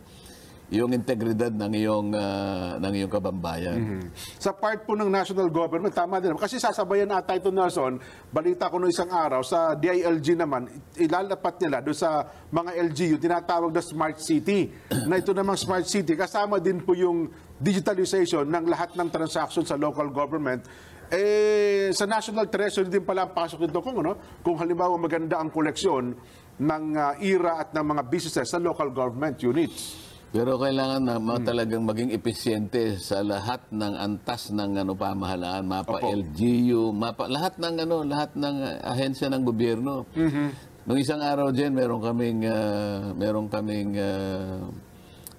yung integridad ng iyong ah, ng iyong kabambayan. Mm-hmm. Sa part po ng national government, tama din. Kasi sasabayan ata ito, Nelson, balita ko noong isang araw, sa DILG naman, ilalapat nila doon sa mga LGU, tinatawag na smart city. na ito namang smart city, kasama din po yung digitalization ng lahat ng transaction sa local government. Eh, sa National Treasury din pala ang pasok ito kung, ano, kung halimbawa maganda ang koleksyon ng ah, IRA at ng mga businesses sa local government units. Pero kailangan na Hmm. ma- talagang maging episyente sa lahat ng antas ng ano pamahalaan, mapa Opo. LGU, mapa lahat ng ano, lahat ng ahensya ng gobyerno. Mm-hmm. Nung isang araw din meron kaming uh, meron kaming uh,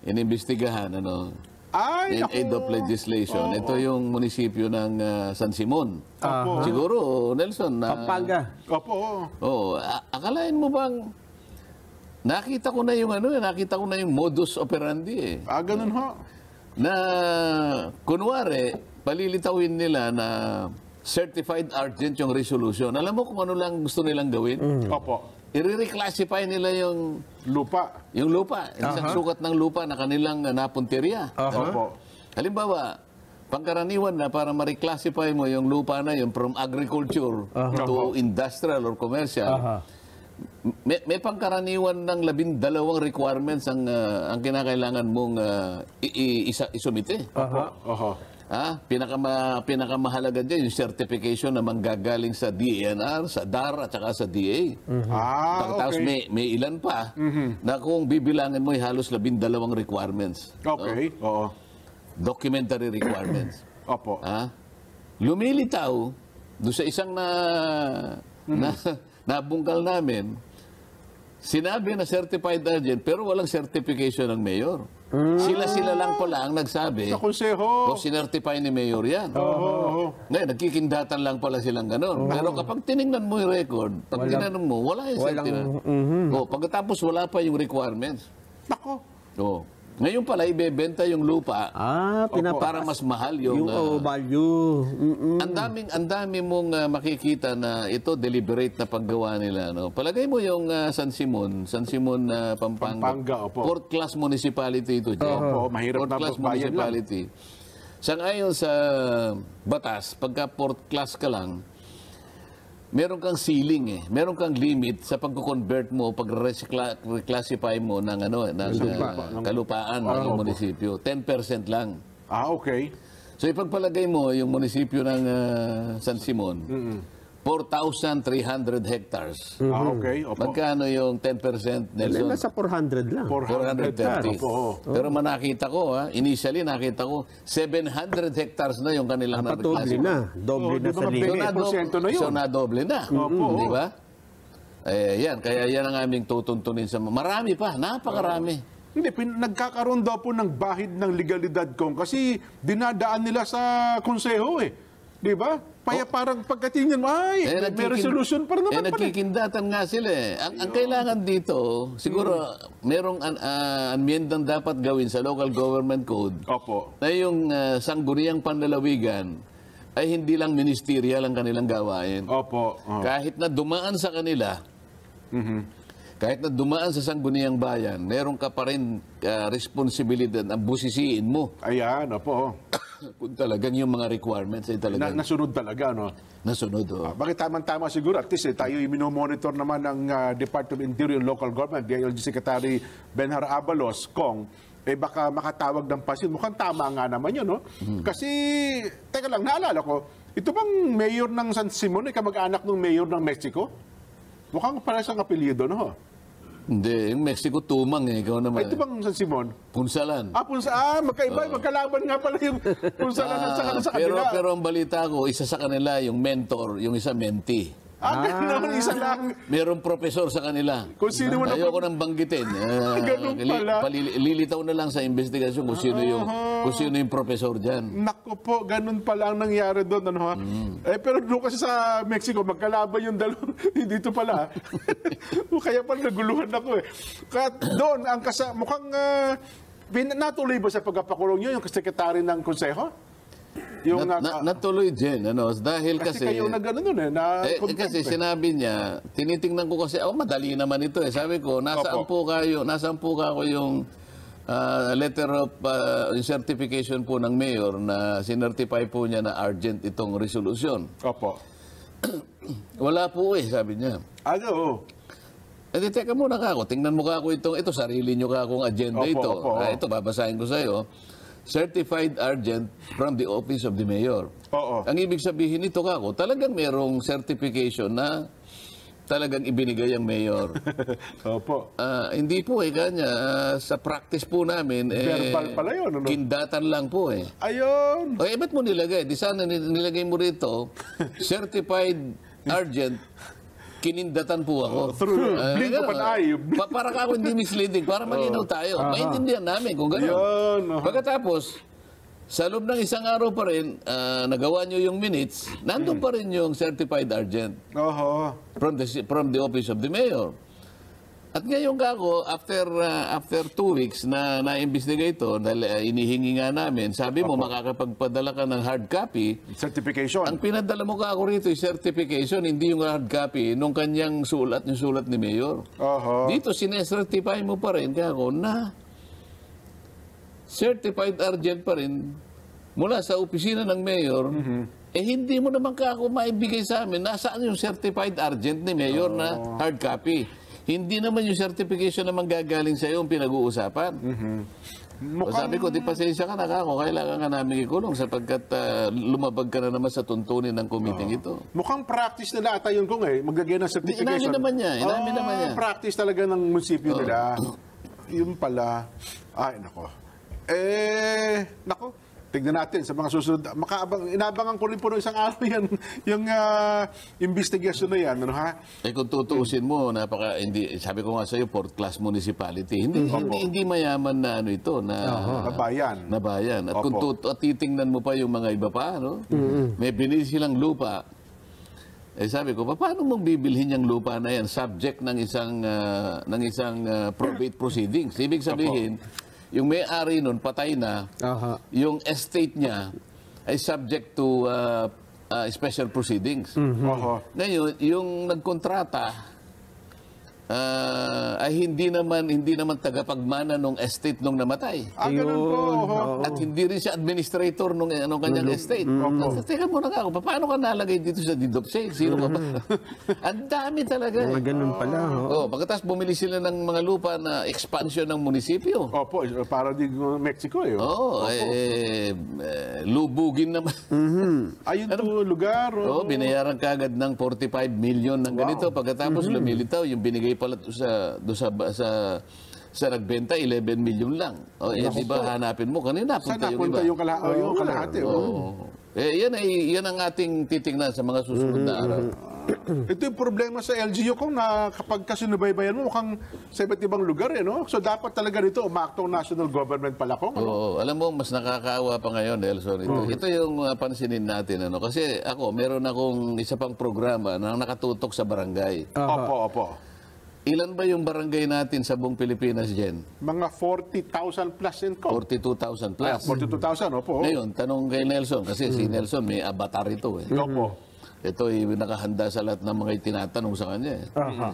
inimbestigahan ano Ay, in aid of legislation. Ito yung munisipyo ng uh, San Simon. Opo. Siguro Nelson na Pampanga. Opo. Oh, a- akalain mo bang nakita ko na yung ano, eh, nakita ko na yung modus operandi eh Ah, ganun ho. na kunwari, palilitawin nila na certified urgent yung resolution. Alam mo kung ano lang gusto nilang gawin? Opo. I-reclassify nila yung Lupa. yung lupa, isang sukat ng lupa na kanilang uh, napunteriya. Opo. Halimbawa, pangkaraniwan na para ma-reclassify mo yung lupa na yun from agriculture to industrial or commercial, Aha. May, may pangkaraniwan ng labindalawang requirements ang, uh, ang kinakailangan mong uh, i- i- isa, isumite. Aha. Oho. Ha? Pinakama, pinakamahalaga dyan yung certification na manggagaling sa DENR, sa DAR at saka sa DA. Ah, Tapos okay. may, may ilan pa na kung bibilangin mo ay halos labindalawang requirements. Okay. Oo. Documentary requirements. Opo. ha? Lumilitaw doon sa isang na, na nabungkal namin, sinabi na certified agent pero walang certification ng mayor. Sila-sila lang pala ang nagsabi Sa konseho. o sinertify ni mayor yan. Oo. oo. Ngayon, nagkikindatan lang pala silang gano'n. Pero kapag tinignan mo yung record, pag tinanong mo, wala yung Walang- certificate. O, pagkatapos wala pa yung requirements. Nako. O, ngayon pala, ibebenta yung lupa Ah, pinapa... para mas mahal yung... Yung ah, oh, value. Mm-mm. ang daming ang dami mong ah, makikita na ito deliberate na paggawa nila no. Palagay mo yung ah, San Simon, San Simon na Pampanga. Pampanga, opo. Fourth class municipality ito, Jeff. Opo, mahirap fourth na class lang. municipality. Sa ngayon sa batas, pagka fourth class ka lang, meron kang ceiling eh. Meron kang limit sa pagko-convert mo, pag-reclassify mo ng ano, ng ah, kalupaan ng iyong munisipyo. 10% lang. Ah, okay. So ipagpalagay mo yung munisipyo ng ah, San Simon, 4,300 hectares. Ah, okay. Opo. Magkano yung 10%, Nelson. Nasa 400 lang. 430. Opo. Pero manakita ko, ha, initially nakita ko, 700 hectares na yung kanilang doble na-reclassify. na. Doble Oo, na sa mabigay? 20% na yun. So nadoble na. Opo. Di ba? Eh, yan, kaya yan ang aming tutuntunin sa... Marami pa, napakarami. Hindi, pin- nagkakaroon daw po ng bahid ng legalidad kong kasi dinadaan nila sa konseho eh. Di ba? Kaya parang pagkatingin mo, ay, may, may nagkikin- resolution pa rin eh, naman pala. nagkikindatan nga sila eh. Ang, ang kailangan dito, siguro, merong an, uh, anmyendang dapat gawin sa local government code Opo. na yung ah, sangguniang panlalawigan ay hindi lang ministerial ang kanilang gawain. Opo. Oh. Kahit na dumaan sa kanila, kahit na dumaan sa sangguniang bayan, meron ka pa rin ah, responsibilidad na busisiin mo Ayan, opo. Kung talagang yung mga requirements ay Na, talagang nasunod talaga, no? nasunod. oh. Ah, bakit tamang-tama siguro, at least eh, tayo yung minomonitor naman ng ah, Department of Interior and Local Government, DILG Secretary Benhar Abalos, kung eh baka makatawag ng pasin. Mukhang tama nga naman yun, no? Kasi, teka lang, naalala ko, ito bang mayor ng San Simon, ay kamag-anak ng mayor ng Mexico? Mukhang parehas ang apelyido, no? Hindi, yung Mexico tumang eh. Ikaw naman. Ito bang San Simon? Punsalan. Ah, punsa, ah, magkaiba, magkalaban nga pala yung punsalan at saka sa Ah, pero, pero ang balita ko, isa sa kanila, yung mentor, yung isa mentee. Ah, ganun, isa lang. Merong profesor sa kanila. Kung sino mo na Ayoko nang banggitin. Ah, Ganun pala. pali- lilitaw na lang sa investigasyon kung sino yung, kung sino yung profesor dyan. Nako po, ganun pala ang nangyari doon. Ano, ha? Mm. Eh, pero doon kasi sa Mexico, magkalaban yung dalawang, dito pala. Kaya pala naguluhan ako eh. Kaya doon, ang kasa, mukhang uh, natuloy ba sa pagkapakulong nyo yung sekretary ng konseho? Yung, Na, na, natuloy din, ano, dahil kasi, kasi... kayo nag-ano nun eh, na Eh, eh, kasi sinabi niya, tinitingnan ko kasi, oh, madali naman ito eh. Sabi ko, nasaan po kayo, nasaan po ka ko yung ah, letter of yung certification po ng mayor na sinertify po niya na urgent itong resolution. Opo. Wala po eh, sabi niya. Ano, oh. Eh, di, teka muna ka ako. Tingnan mo ka ako itong, ito, sarili nyo ka akong agenda Opo, ito. opo. Ah, ito, babasahin ko sa'yo. Certified urgent from the office of the mayor. Oo. Ang ibig sabihin nito ka ako, talagang merong certification na talagang ibinigay ang mayor. Opo. Ah, hindi po eh, kanya. ah, sa practice po namin, eh, Verbal pala yun, ano? kindatan lang po eh. Ayun. O, eh, ba't mo nilagay? Di sana nil- nilagay mo rito, certified urgent, kinindatan po ako. Through Ah, blink of an eye. Pa- para ka ako hindi misleading, para malinaw tayo. Maintindihan namin kung gano'n. Yun, oh. Pagkatapos, sa loob ng isang araw pa rin, ah, nagawa nyo yung minutes, nandun pa rin yung certified urgent Oho. from the from the office of the mayor. At ngayon ako, after uh, after two weeks na na-imbestiga ito, dahil uh, inihingi nga namin, sabi mo makakapagpadala ka ng hard copy, Certification. ang pinadala mo ka ako rito yung certification, hindi yung hard copy nung kanyang sulat, yung sulat ni Mayor. Oho. Dito, sinecertify mo pa rin kaya ako na certified urgent pa rin mula sa opisina ng mayor, eh hindi mo naman ka ako maibigay sa amin. Nasaan yung certified urgent ni mayor na hard copy? Hindi naman yung certification na manggagaling sa iyo ang pinag-uusapan. O sabi ko, di pasensya ka na kako, kailangan ka namin ikulong sapagkat ah, lumabag ka na naman sa tuntunin ng committee ito. Mukhang practice nila ata yun kung eh, maggagay ng certification. Inamin naman niya, inamin Ah, naman niya. practice talaga ng munisipyo nila. Yun pala. Ay, nako. Eh, nako. Tignan natin sa mga susunod. Makaabang, inabangan ko rin po ng isang araw yan, yung uh, investigation na yan. Ano, ha? Eh kung tutuusin mo, napaka hindi sabi ko nga sa iyo fourth class municipality. Hindi hindi, hindi mayaman na ano ito na Kabayan. na bayan. At kung Opo. tut- at titingnan mo pa yung mga iba pa, no? May binili silang lupa. Eh sabi ko, paano mong bibilhin yung lupa na yan subject ng isang ah, ng isang ah, probate proceedings? Ibig sabihin, yung may-ari nun patay na, Aha. yung estate niya ay subject to ah, ah, special proceedings. Oho. Ngayon, yung nagkontrata ah, ay hindi naman hindi naman tagapagmana ng estate nung namatay. Ah, ganun po. Oho. At hindi rin siya administrator nung ano kanyang estate. At, teka muna ka ako, paano ka nalagay dito sa deed of sale? Sino ka ba? Ang dami talaga. Mga Eh. ganun pala. ho. Oh, pagkatapos bumili sila ng mga lupa na expansion ng munisipyo. Opo, para di Mexico eh. Oo, eh, eh, lubugin naman. Ayun po, lugar. Oo, Oh. binayaran kagad ng 45 million ng ganito. Pagkatapos lumilitaw, yung binigay pala sa, doon sa, sa, sa nagbenta, 11 million lang. O, eh, di ba hanapin mo? Kanina, punta yung iba. yung, kala- oh, yung kalahati? oh. Oo. Eh, yan, ay, yan ang ating titingnan sa mga susunod na araw. Ito yung problema sa LGU kung na kapag kasinubaybayan mo, mukhang sa iba't ibang lugar eh, no? So dapat talaga dito, umaktong national government pala kung. Ano? Oo, alam mo, mas nakakaawa pa ngayon, Nelson. Ito, ito yung uh, pansinin natin. Ano? Kasi ako, meron akong isa pang programa na nakatutok sa barangay. Opo, opo. Ilan ba yung barangay natin sa buong Pilipinas, Jen? Mga 40,000 plus in ko. 42,000 plus. 42,000, opo. Ngayon, tanong kay Nelson, kasi si Nelson may avatar ito eh. Opo. Ito ay nakahanda sa lahat ng mga itinatanong sa kanya eh. Aha.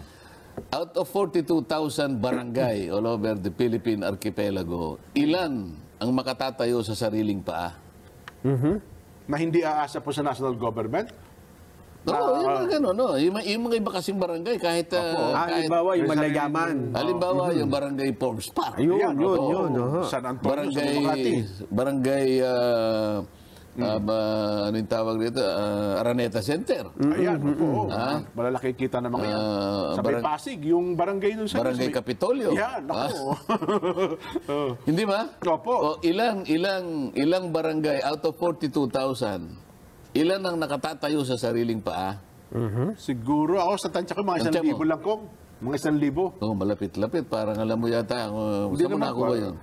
Out of 42,000 barangay all over the Philippine archipelago, ilan ang makatatayo sa sariling paa? Na hindi aasa po sa national government. Oo, yung mga gano'n, no? Yung, yung mga iba kasing barangay, kahit... uh, Ah, kahit halimbawa, yung malayaman. halimbawa, yung barangay Forbes Park. Ayun, Yan, yun, opo. yun. aha. San Antonio, sa Makati. barangay barangay ah, ah, ba- ano yung tawag dito? Ah, Araneta Center. Ayan, opo. Malalaki kita ng mga yan. Ah, Sa may barang- Pasig, yung barangay nun sa... Barangay may- Kapitolyo. Yan, Ah, ako. Oh. Hindi ba? Opo. O ilang ilang ilang barangay out of 42,000 ilan ang nakatatayo sa sariling paa? Siguro ako sa tansya ko, mga isang libo lang kong. Mga isang libo. Oh, malapit-lapit. Parang alam mo yata. Uh, Hindi saan mo naman nakuha po. yun?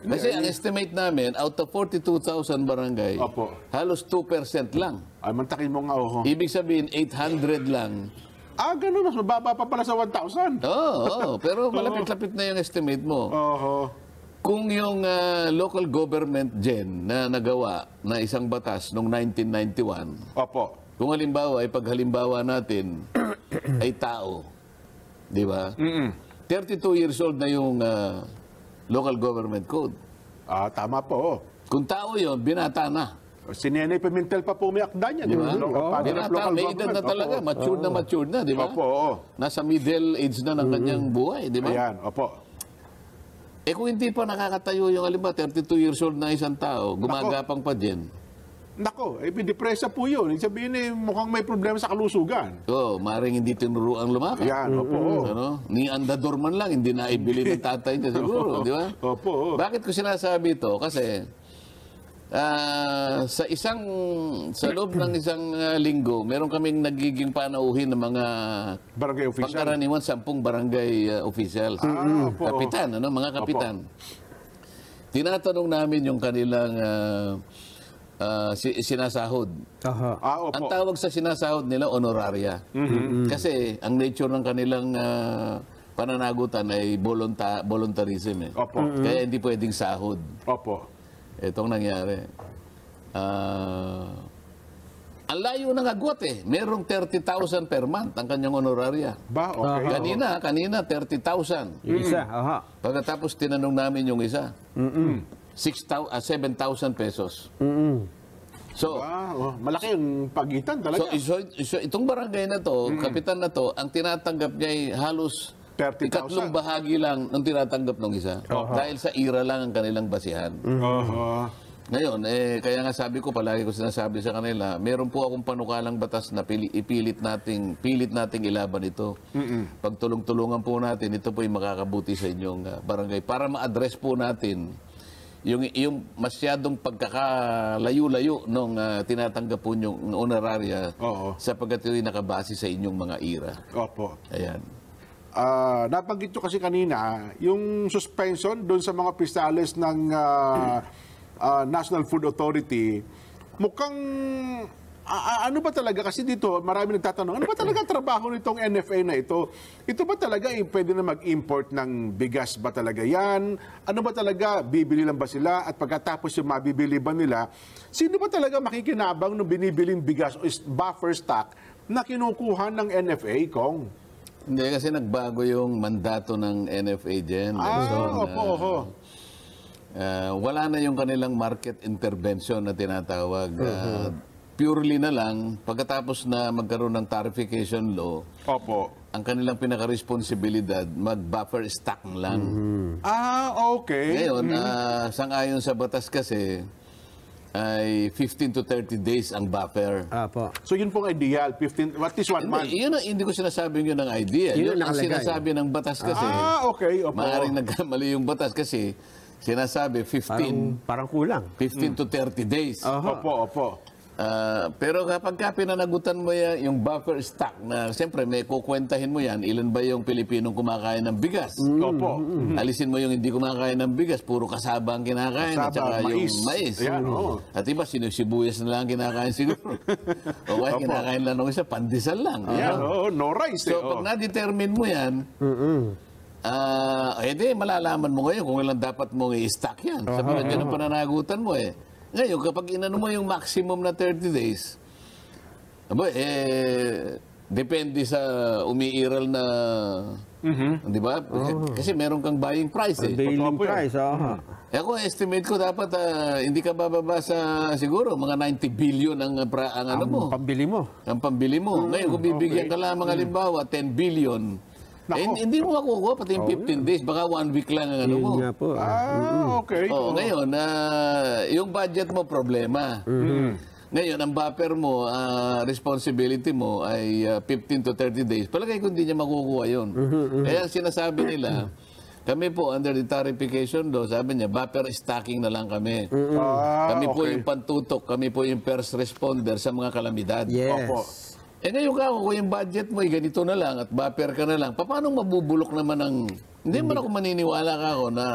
Kasi ang estimate namin, out of 42,000 barangay, Opo. halos 2% lang. Ay, mantakin mo nga, oh. Ibig sabihin, 800 lang. Ah, ganun. Mas mababa pa pala sa 1,000. Oo, oh, pero malapit-lapit na yung estimate mo. Oho. Kung yung ah, local government gen na nagawa na isang batas noong 1991, Opo. kung halimbawa ay paghalimbawa natin ay tao, di ba? 32 years old na yung ah, local government code. Ah, tama po. Kung tao yon binata na. Si Nenay Pimentel pa po may akda niya. Di ba? Oo. of Binata, may edad na talaga. Opo. Matured na matured na, di ba? Opo, oo. Nasa middle age na ng kanyang buhay, di ba? Ayan, opo. Eh kung hindi pa nakakatayo yung alimba, 32 years old na isang tao, gumagapang pa din. Nako, eh, depresa po yun. Ibig sabihin eh, mukhang may problema sa kalusugan. Oo, maring hindi tinuruang lumakad. Ayan, opo. oo. Ano? Ni andador man lang, hindi naibili ng tatay niya siguro, di ba? Opo. Bakit ko sinasabi ito? Kasi ah, sa isang sa loob ng isang ah, linggo, meron kaming nagiging panauhin ng mga Barangay official. pangkaraniwan sampung barangay ah, officials. Ah, opo. kapitan, ano, mga kapitan. Tinatanong namin yung kanilang ah, ah, si- sinasahod. Aha. Ah, Ang opo. tawag sa sinasahod nila, honoraria. Kasi ang nature ng kanilang ah, pananagutan ay volunta, voluntarism. Eh. Opo. Kaya hindi pwedeng sahod. Opo. Itong nangyari. Ah, ang layo ng agwat eh. Merong 30,000 per month ang kanyang honoraria. Ba, okay. Kanina, kanina 30,000. Yung isa, aha. Pagkatapos tinanong namin yung isa. 6,000 ah, 7,000 pesos. So, Ah, oh, malaki yung pagitan So, talaga. iso, iso, itong barangay na to, kapitan na to, ang tinatanggap niya ay halos 30,000. ikatlong bahagi lang ng tinatanggap ng isa. Dahil sa ira lang ang kanilang basihan. Oho. Ngayon, eh, kaya nga sabi ko, palagi ko sinasabi sa kanila, meron po akong panukalang batas na pili, ipilit nating, pilit nating ilaban ito. Pagtulong-tulungan po natin, ito po yung makakabuti sa inyong ah, barangay. Para ma-address po natin yung, yung masyadong pagkakalayo-layo nung ah, tinatanggap po yung honoraria Oo. sapagkat yun nakabase sa inyong mga ira. Opo. Ayan. Ah, nabanggit nyo kasi kanina, yung suspension doon sa mga pisales ng ah, ah, National Food Authority, mukhang a- ano ba talaga? Kasi dito marami nagtatanong ano ba talaga trabaho nitong NFA na ito? Ito ba talaga eh, pwede na mag-import ng bigas ba talaga yan? Ano ba talaga bibili lang ba sila? At pagkatapos yung mabibili ba nila sino ba talaga makikinabang ng binibiling bigas o buffer stock na kinukuha ng NFA kong Hindi, kasi nagbago yung mandato ng NFA dyan. Ah, So, na- opo, opo. Ah, wala na yung kanilang market intervention na tinatawag. Ah, purely na lang, pagkatapos na magkaroon ng tarification law, Opo. ang kanilang pinaka-responsibilidad, mag-buffer stock lang. Ah, okay. Ngayon, ah, sangayon sa batas kasi, ay 15 to 30 days ang buffer. Apo. So yun pong ideal, 15, at least one month. Hindi, yun, ang- hindi ko sinasabing yun ang idea. Yun Yun, ang sinasabi ng batas kasi. Ah, okay. Opo. Maaring nagkamali yung batas kasi sinasabi 15, Parang, parang kulang. 15 to 30 days. Opo, opo. Ah, pero kapag ka pinanagutan mo yan, yung buffer stock na siyempre may kukwentahin mo yan, ilan ba yung Pilipinong kumakain ng bigas? Opo. Alisin mo yung hindi kumakain ng bigas, puro kasaba ang kinakain at Kasaba, saka yung mais. mais. Ayan, oo. At iba, sinusibuyas na lang ang kinakain siguro. o kaya Opo. kinakain lang ng isa, pandesal lang. Yan, oh, no rice. eh, So, oh. pag na-determine mo yan, ah, edi, malalaman mo ngayon kung ilan dapat mong i-stock yan. Sabihin yan ang pananagutan mo eh. Ngayon, kapag inano mo yung maximum na 30 days, aba, eh, depende sa umiiral na, di ba? Kasi meron kang buying price eh. Daily po yan. price, aha. Eh ako, estimate ko dapat ah, hindi ka bababa sa siguro mga 90 billion ang, pra- ang ano mo, Ang pambili mo. ang pambili mo. Ngayon, kung bibigyan ka lamang halimbawa 10 billion, Eh, hindi mo makukuha pati yung 15 days, baka one week lang ang ano mo. Yun nga po. Ah, okay. Oo, ngayon, ah, yung budget mo problema. Ngayon, ang buffer mo, ah, responsibility mo ay ah, 15 to 30 days. Palagay ko hindi niya makukuha yun. Kaya ang sinasabi nila, kami po under the tarification law, sabi niya, buffer stacking na lang kami. Ah, kami po okay. yung pantutok, kami po yung first responder sa mga kalamidad. Yes. Opo. Eh ngayon ka, kung yung budget mo ay ganito na lang at buffer ka na lang, paano mabubulok naman ang... Hindi man ako maniniwala ka ako na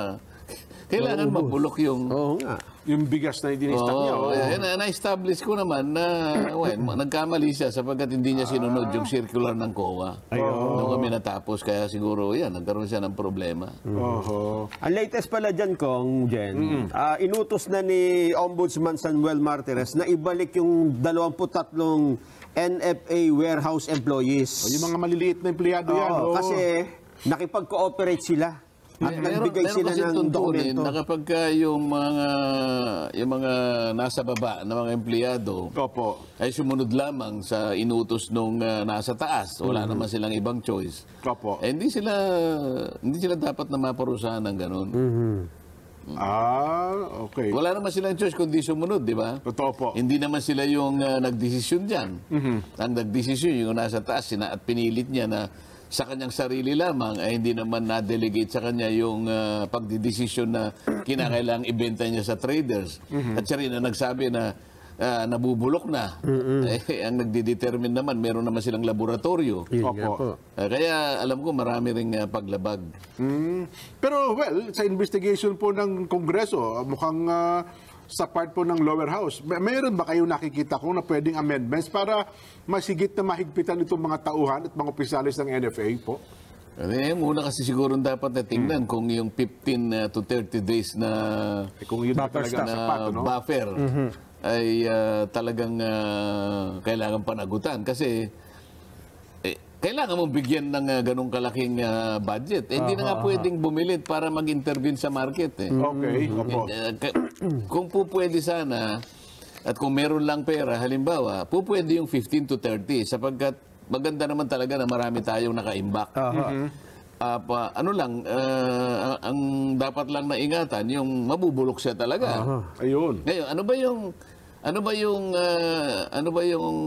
kailangan mabulok yung... Oo nga. Yung bigas na idinistock niya. Oo, oh. eh, na- na-establish ko naman na well, ma- nagkamali siya sapagkat hindi niya sinunod yung circular ng COA. Nung kami natapos, kaya siguro yan, nagkaroon siya ng problema. Oho. Ang latest pala dyan, Kong, Jen, ah, inutos na ni Ombudsman Samuel Martires na ibalik yung 23 NFA warehouse employees. O, Yung mga maliliit na empleyado yan. Oo, oh. kasi nakipag-cooperate sila. At nagbigay sila ng tuntunin dokumento. na kapag yung mga, yung mga nasa baba na mga empleyado, Opo. ay sumunod lamang sa inutos nung ah, nasa taas. Wala naman silang ibang choice. Opo. Eh, hindi sila hindi sila dapat na maparusahan ng ganun. Ah, okay. Wala naman silang choice kundi sumunod, di ba? Totoo po. Hindi naman sila yung uh, nagdesisyon diyan. Ang nagdesisyon yung nasa taas sina at pinilit niya na sa kanyang sarili lamang ay hindi naman na-delegate sa kanya yung uh, pagdidesisyon na kinakailangang ibenta niya sa traders. At siya rin ang nagsabi na ah, nabubulok na. Eh, ang nagdidetermine naman, meron naman silang laboratorio. Yun Opo. po. Ah, kaya alam ko marami ring ah, paglabag. Mm. Pero well, sa investigation po ng Kongreso, mukhang ah, sa part po ng lower house, may- mayroon ba kayo nakikita kung na pwedeng amendments para masigit na mahigpitan itong mga tauhan at mga opisyalis ng NFA po? Eh, muna kasi siguro dapat na tingnan kung yung 15 uh, to 30 days na Eh, kung yun na Buffer talaga na sapat, no? buffer ay uh, talagang uh, kailangan panagutan kasi eh, kailangan mong bigyan ng uh, ganong kalaking uh, budget. Eh, hindi na nga pwedeng bumilit para mag-intervene sa market. Eh. Okay, opo. Eh, ka- kung po pwede sana, at kung meron lang pera, halimbawa, po pwede yung 15 to 30 sapagkat maganda naman talaga na marami tayong nakaimbak. Ah, pa, ano lang, ah, ang, dapat lang na ingatan, yung mabubulok siya talaga. Ayun. Ngayon, ano ba yung ano ba yung ah, ano ba yung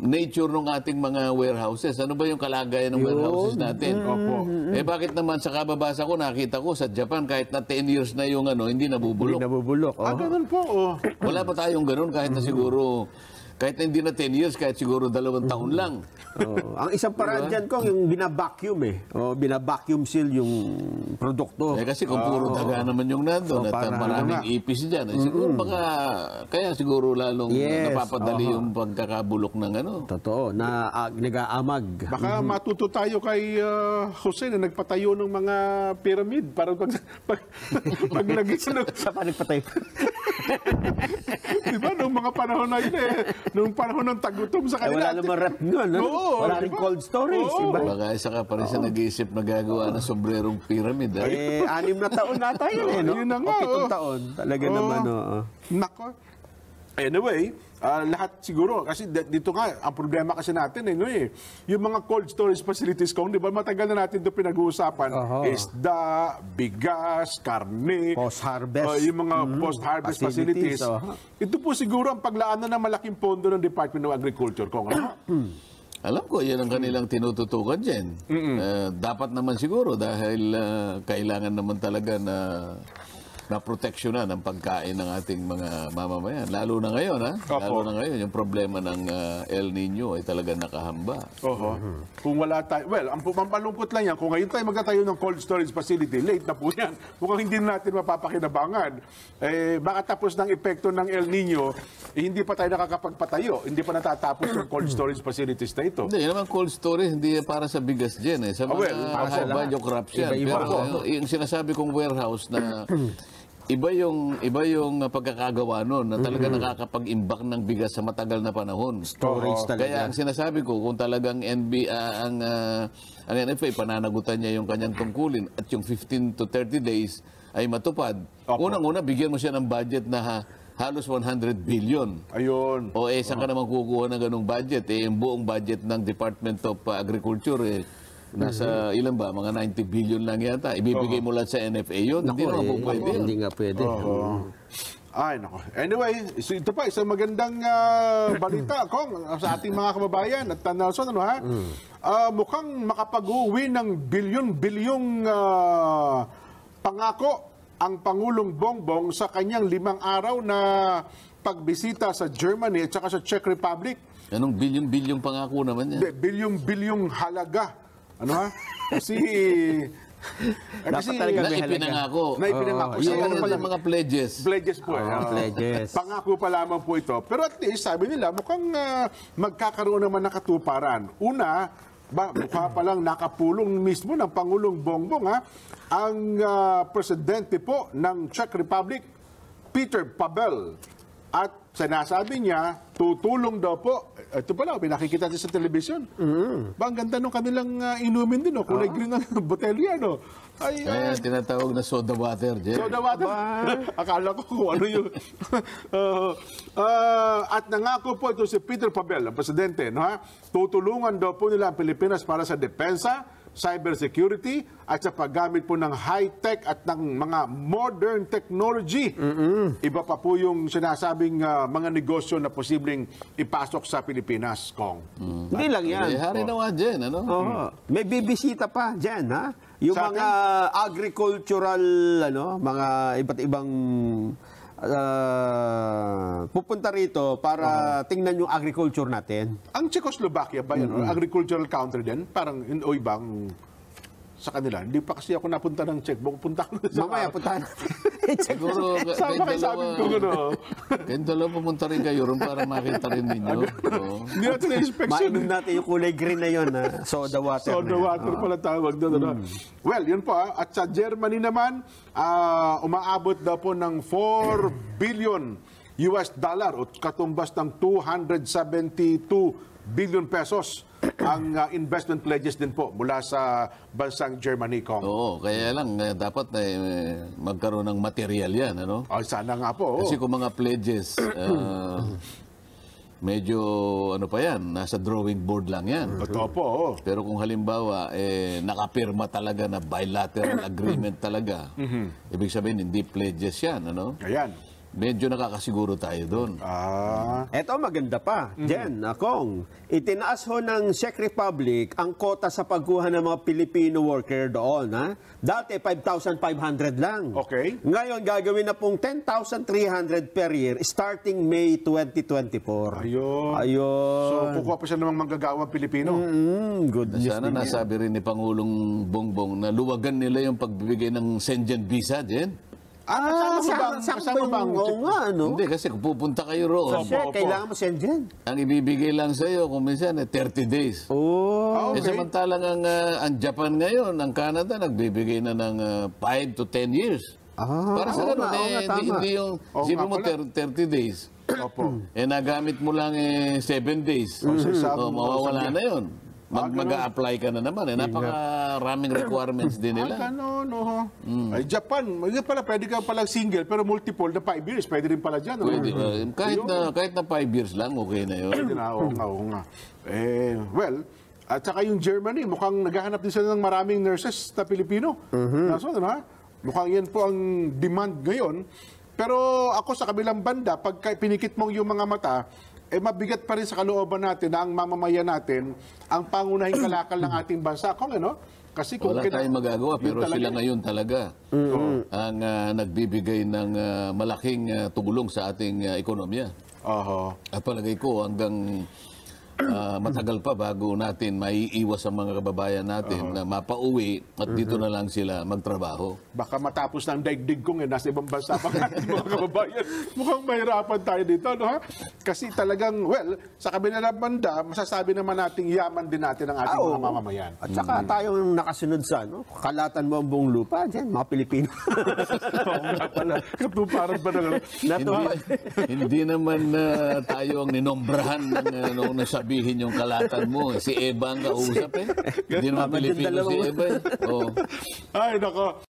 nature ng ating mga warehouses? Ano ba yung kalagayan ng warehouses natin? Opo. Eh bakit naman sa kababasa ko nakita ko sa Japan kahit na 10 years na yung ano hindi Hindi nabubulok. nabubulok. Ah, Oh. ganun po. Oh. Wala pa tayong ganun kahit na siguro kahit na hindi na 10 years kahit siguro dalawang taon lang. Oo. Ang isang paraan dyan, Kong, yung binabacuum eh. O, binabacuum seal yung produkto. Eh kasi kung puro daga naman yung nandun Oh, at para- uh, maraming ipis dyan, eh, siguro baka kaya siguro lalong Yes, napapadali aha. yung pagkakabulok ng ano. Totoo, na ah, nag-aamag. Baka matuto tayo kay ah, Jose na nagpatayo ng mga pyramid para pag, pag, pag nag-islog. Sa panagpatay. Di ba? Noong mga panahon na yun eh. Noong panahon ng tagutom sa kanila. wala namang rep nun. Ano? Oo, wala di rin cold storage. Oo. Iba. Baka isa ka pa rin sa nag-iisip na gagawa ng sombrerong pyramid. ah. Eh, anim na taon na tayo eh, no? Yun na nga, o pitong oh. taon. Talaga naman, oo. Nako. Anyway, ah, lahat siguro, kasi dito nga, ang problema kasi natin eh, no, eh, yung mga cold storage facilities kong, di ba, matagal na natin ito pinag-uusapan, Aha. isda, bigas, karne, Post-harvest. ah, yung mga post-harvest facilities. Facilities, aha. Ito po siguro ang paglaanan ng malaking pondo ng Department of Agriculture, Kong. ano? Alam ko, yan ang kanilang tinututukan dyan. Eh, dapat naman siguro dahil ah, kailangan naman talaga na na proteksyonan ang pagkain ng ating mga mamamayan. Lalo na ngayon, ha? Opo. Lalo na ngayon, yung problema ng ah, El Nino ay talaga nakahamba. Oho. Kung wala tayo, well, ang pampalungkot lang yan, kung ngayon tayo magtatayo ng cold storage facility, late na po yan. Mukhang hindi na natin mapapakinabangan. Eh, baka tapos ng epekto ng El Nino, eh, hindi pa tayo nakakapagpatayo. Hindi pa natatapos yung cold storage facilities na ito. Hindi, yun naman cold storage, hindi para sa bigas dyan eh. Sa Ah, mga well, para sa high value crops yan. Iba-iba Pero po. yung, yung sinasabi kong warehouse na iba yung iba yung uh, pagkakagawa noon na talaga nakakapag-imbak ng bigas sa matagal na panahon. Storage talaga. Kaya ang sinasabi ko kung talagang NB ah, ang ah, ang NFA pananagutan niya yung kanyang tungkulin at yung 15 to 30 days ay matupad. Unang-una bigyan mo siya ng budget na ha- halos 100 billion. Ayun. O eh, saan ka naman kukuha ng ganong budget? Eh, yung buong budget ng Department of uh, Agriculture, eh, Nasa ilan ba? Mga 90 billion lang yata. Ibibigay mo lang sa NFA yun. Hindi Naku, naman po eh, pwede. yun. Hindi nga pwede. Ay, nako. Anyway, so ito pa, isang magandang ah, balita, Kong, sa ating mga kababayan at uh, Nelson, ano ha? Ah, mukhang makapag-uwi ng bilyon-bilyong ah, pangako ang Pangulong Bongbong sa kanyang limang araw na pagbisita sa Germany at saka sa Czech Republic. Anong bilyon-bilyong pangako naman yan? Hindi, bilyong-bilyong halaga. Ano ha? Kasi... eh, Dapat talaga may halaga. ipinangako. Na ipinangako. Yung Sa- ano pala- yung mga pledges. Pledges po. Oh, Ah, pledges. Pangako pa lamang po ito. Pero at least, sabi nila, mukhang ah, magkakaroon naman ng katuparan. Una, ba, mukha palang nakapulong mismo ng Pangulong Bongbong ha, ang ah, presidente po ng Czech Republic, Peter Pavel. At sinasabi niya, tutulong daw po. Ito pala, pinakikita natin sa television. Ba, ang ganda nung kanilang ah, inumin din, no? kulay green ang botelya. No? Ay, ah, Kaya tinatawag na soda water, Jen. So, water. Akala ko kung ano yun. Uh, uh, at nangako po ito si Peter Pavel, ang presidente, no, ha? tutulungan daw po nila ang Pilipinas para sa depensa, cybersecurity, at sa paggamit po ng high-tech at ng mga modern technology. Iba pa po yung sinasabing uh, mga negosyo na posibleng ipasok sa Pilipinas, Kong. Hindi lang yan. Eh, hari na nga, Jen. Ano? Oo. May bibisita pa diyan, ha? Yung Sa mga agricultural ano, mga iba't ibang ah, pupunta rito para tingnan yung agriculture natin. Ang Czechoslovakia ba yun? Agricultural country din? Parang o ibang sa kanila. Hindi pa kasi ako napunta ng Czech. Pupunta ko sa... Mamaya puntahan natin. Siguro, Sama kayo sa amin kung ano. kayong dalawa pumunta rin kayo ron para makita rin ninyo. Oo. Hindi natin na-inspection. Mainom natin yung kulay green na yun, ha? Soda water. So, na the yan. water pala tawag doon. ano. Well, yun po. ah. At sa Germany naman, ah, umaabot daw po ng 4 billion US dollar o katumbas ng 272 billion pesos ang ah, investment pledges din po mula sa bansang Germany, Kong. Oo, kaya lang, eh, dapat eh, magkaroon ng material yan. Ano? Ay, sana nga po. Kasi kung mga pledges, ah, medyo ano pa yan, nasa drawing board lang yan. Totoo po. oh. Pero kung halimbawa, eh, nakapirma talaga na bilateral agreement talaga, ibig sabihin, hindi pledges yan. Ano? Ayan. Medyo nakakasiguro tayo doon. Ah, Eto maganda pa. Jen, akong itinaas ho ng Czech Republic ang kota sa pagkuha ng mga Filipino worker doon. Ha? Dati 5,500 lang. Okay. Ngayon gagawin na pong 10,300 per year starting May 2024. Ayun. Ayun. so kukuha pa siya ng mga manggagawang Pilipino. Mm, good news Sana nasabi rin ni Pangulong Bongbong na luwagan nila yung pagbibigay ng Schengen visa, Jen. Ah, kasama saan, saan ko bang- kasama ba bang yung, oo nga, ano? Hindi, kasi kung pupunta kayo roon, Kasi opo. kailangan mo send dyan. ang ibibigay lang sa iyo kung minsan eh, 30 days. Oh. Ah, Eh, okay. samantalang ang, ah, ang Japan ngayon, ang Canada, nagbibigay na ng 5 to 10 years. Ah, Para sa ganun, eh, hindi, hindi yung, nga mo pala. 30 days. Opo. Eh, nagamit mo lang eh, 7 days. sa isang- Oh, mawawala na yun. Mag, Ah, ganun. mag-a-apply ka na naman. Eh. Napaka-raming requirements din Ah, nila. ganon, oh. Ay, Japan, yun pala, pwede ka pala single, pero multiple na 5 years, pwede rin pala dyan. Pwede, uh, kahit na kahit na 5 years lang, okay na yun. Pwede na, oo nga, oo nga. Eh, well, at saka yung Germany, mukhang naghahanap din sila ng maraming nurses na Pilipino. Naso, ano, ha? Mukhang yan po ang demand ngayon. Pero ako sa kabilang banda, pag pinikit mo yung mga mata, eh mabigat pa rin sa kalooban natin na ang mamamayan natin ang pangunahing kalakal ng ating bansa. Kung ano? Kasi kung Wala tayong magagawa, pero talaga sila eh. ngayon talaga ang ah, nagbibigay ng ah, malaking ah, tulong sa ating ah, ekonomiya. Oho. At palagay ko hanggang ah, matagal pa bago natin maiiwas ang mga kababayan natin na mapauwi at dito na lang sila magtrabaho. Baka matapos ng daigdig kong eh, nasa ibang bansa pa mga kababayan. Mukhang mahirapan tayo dito, no ha? Kasi talagang, well, sa kabilang banda, masasabi naman nating yaman din natin ang ating Ah, mga mamamayan. At saka tayong nakasunod sa, ano, kalatan mo ang buong lupa, dyan, mga Pilipino. Oo nga pala. Katuparan ba na hindi, hindi naman ah, tayo ang ninombrahan ng uh, nung nasabihin yung kalatan mo. Si Eva ang kausap eh. Hindi naman Pilipino si. Eva eh. Oh. Ay, nako.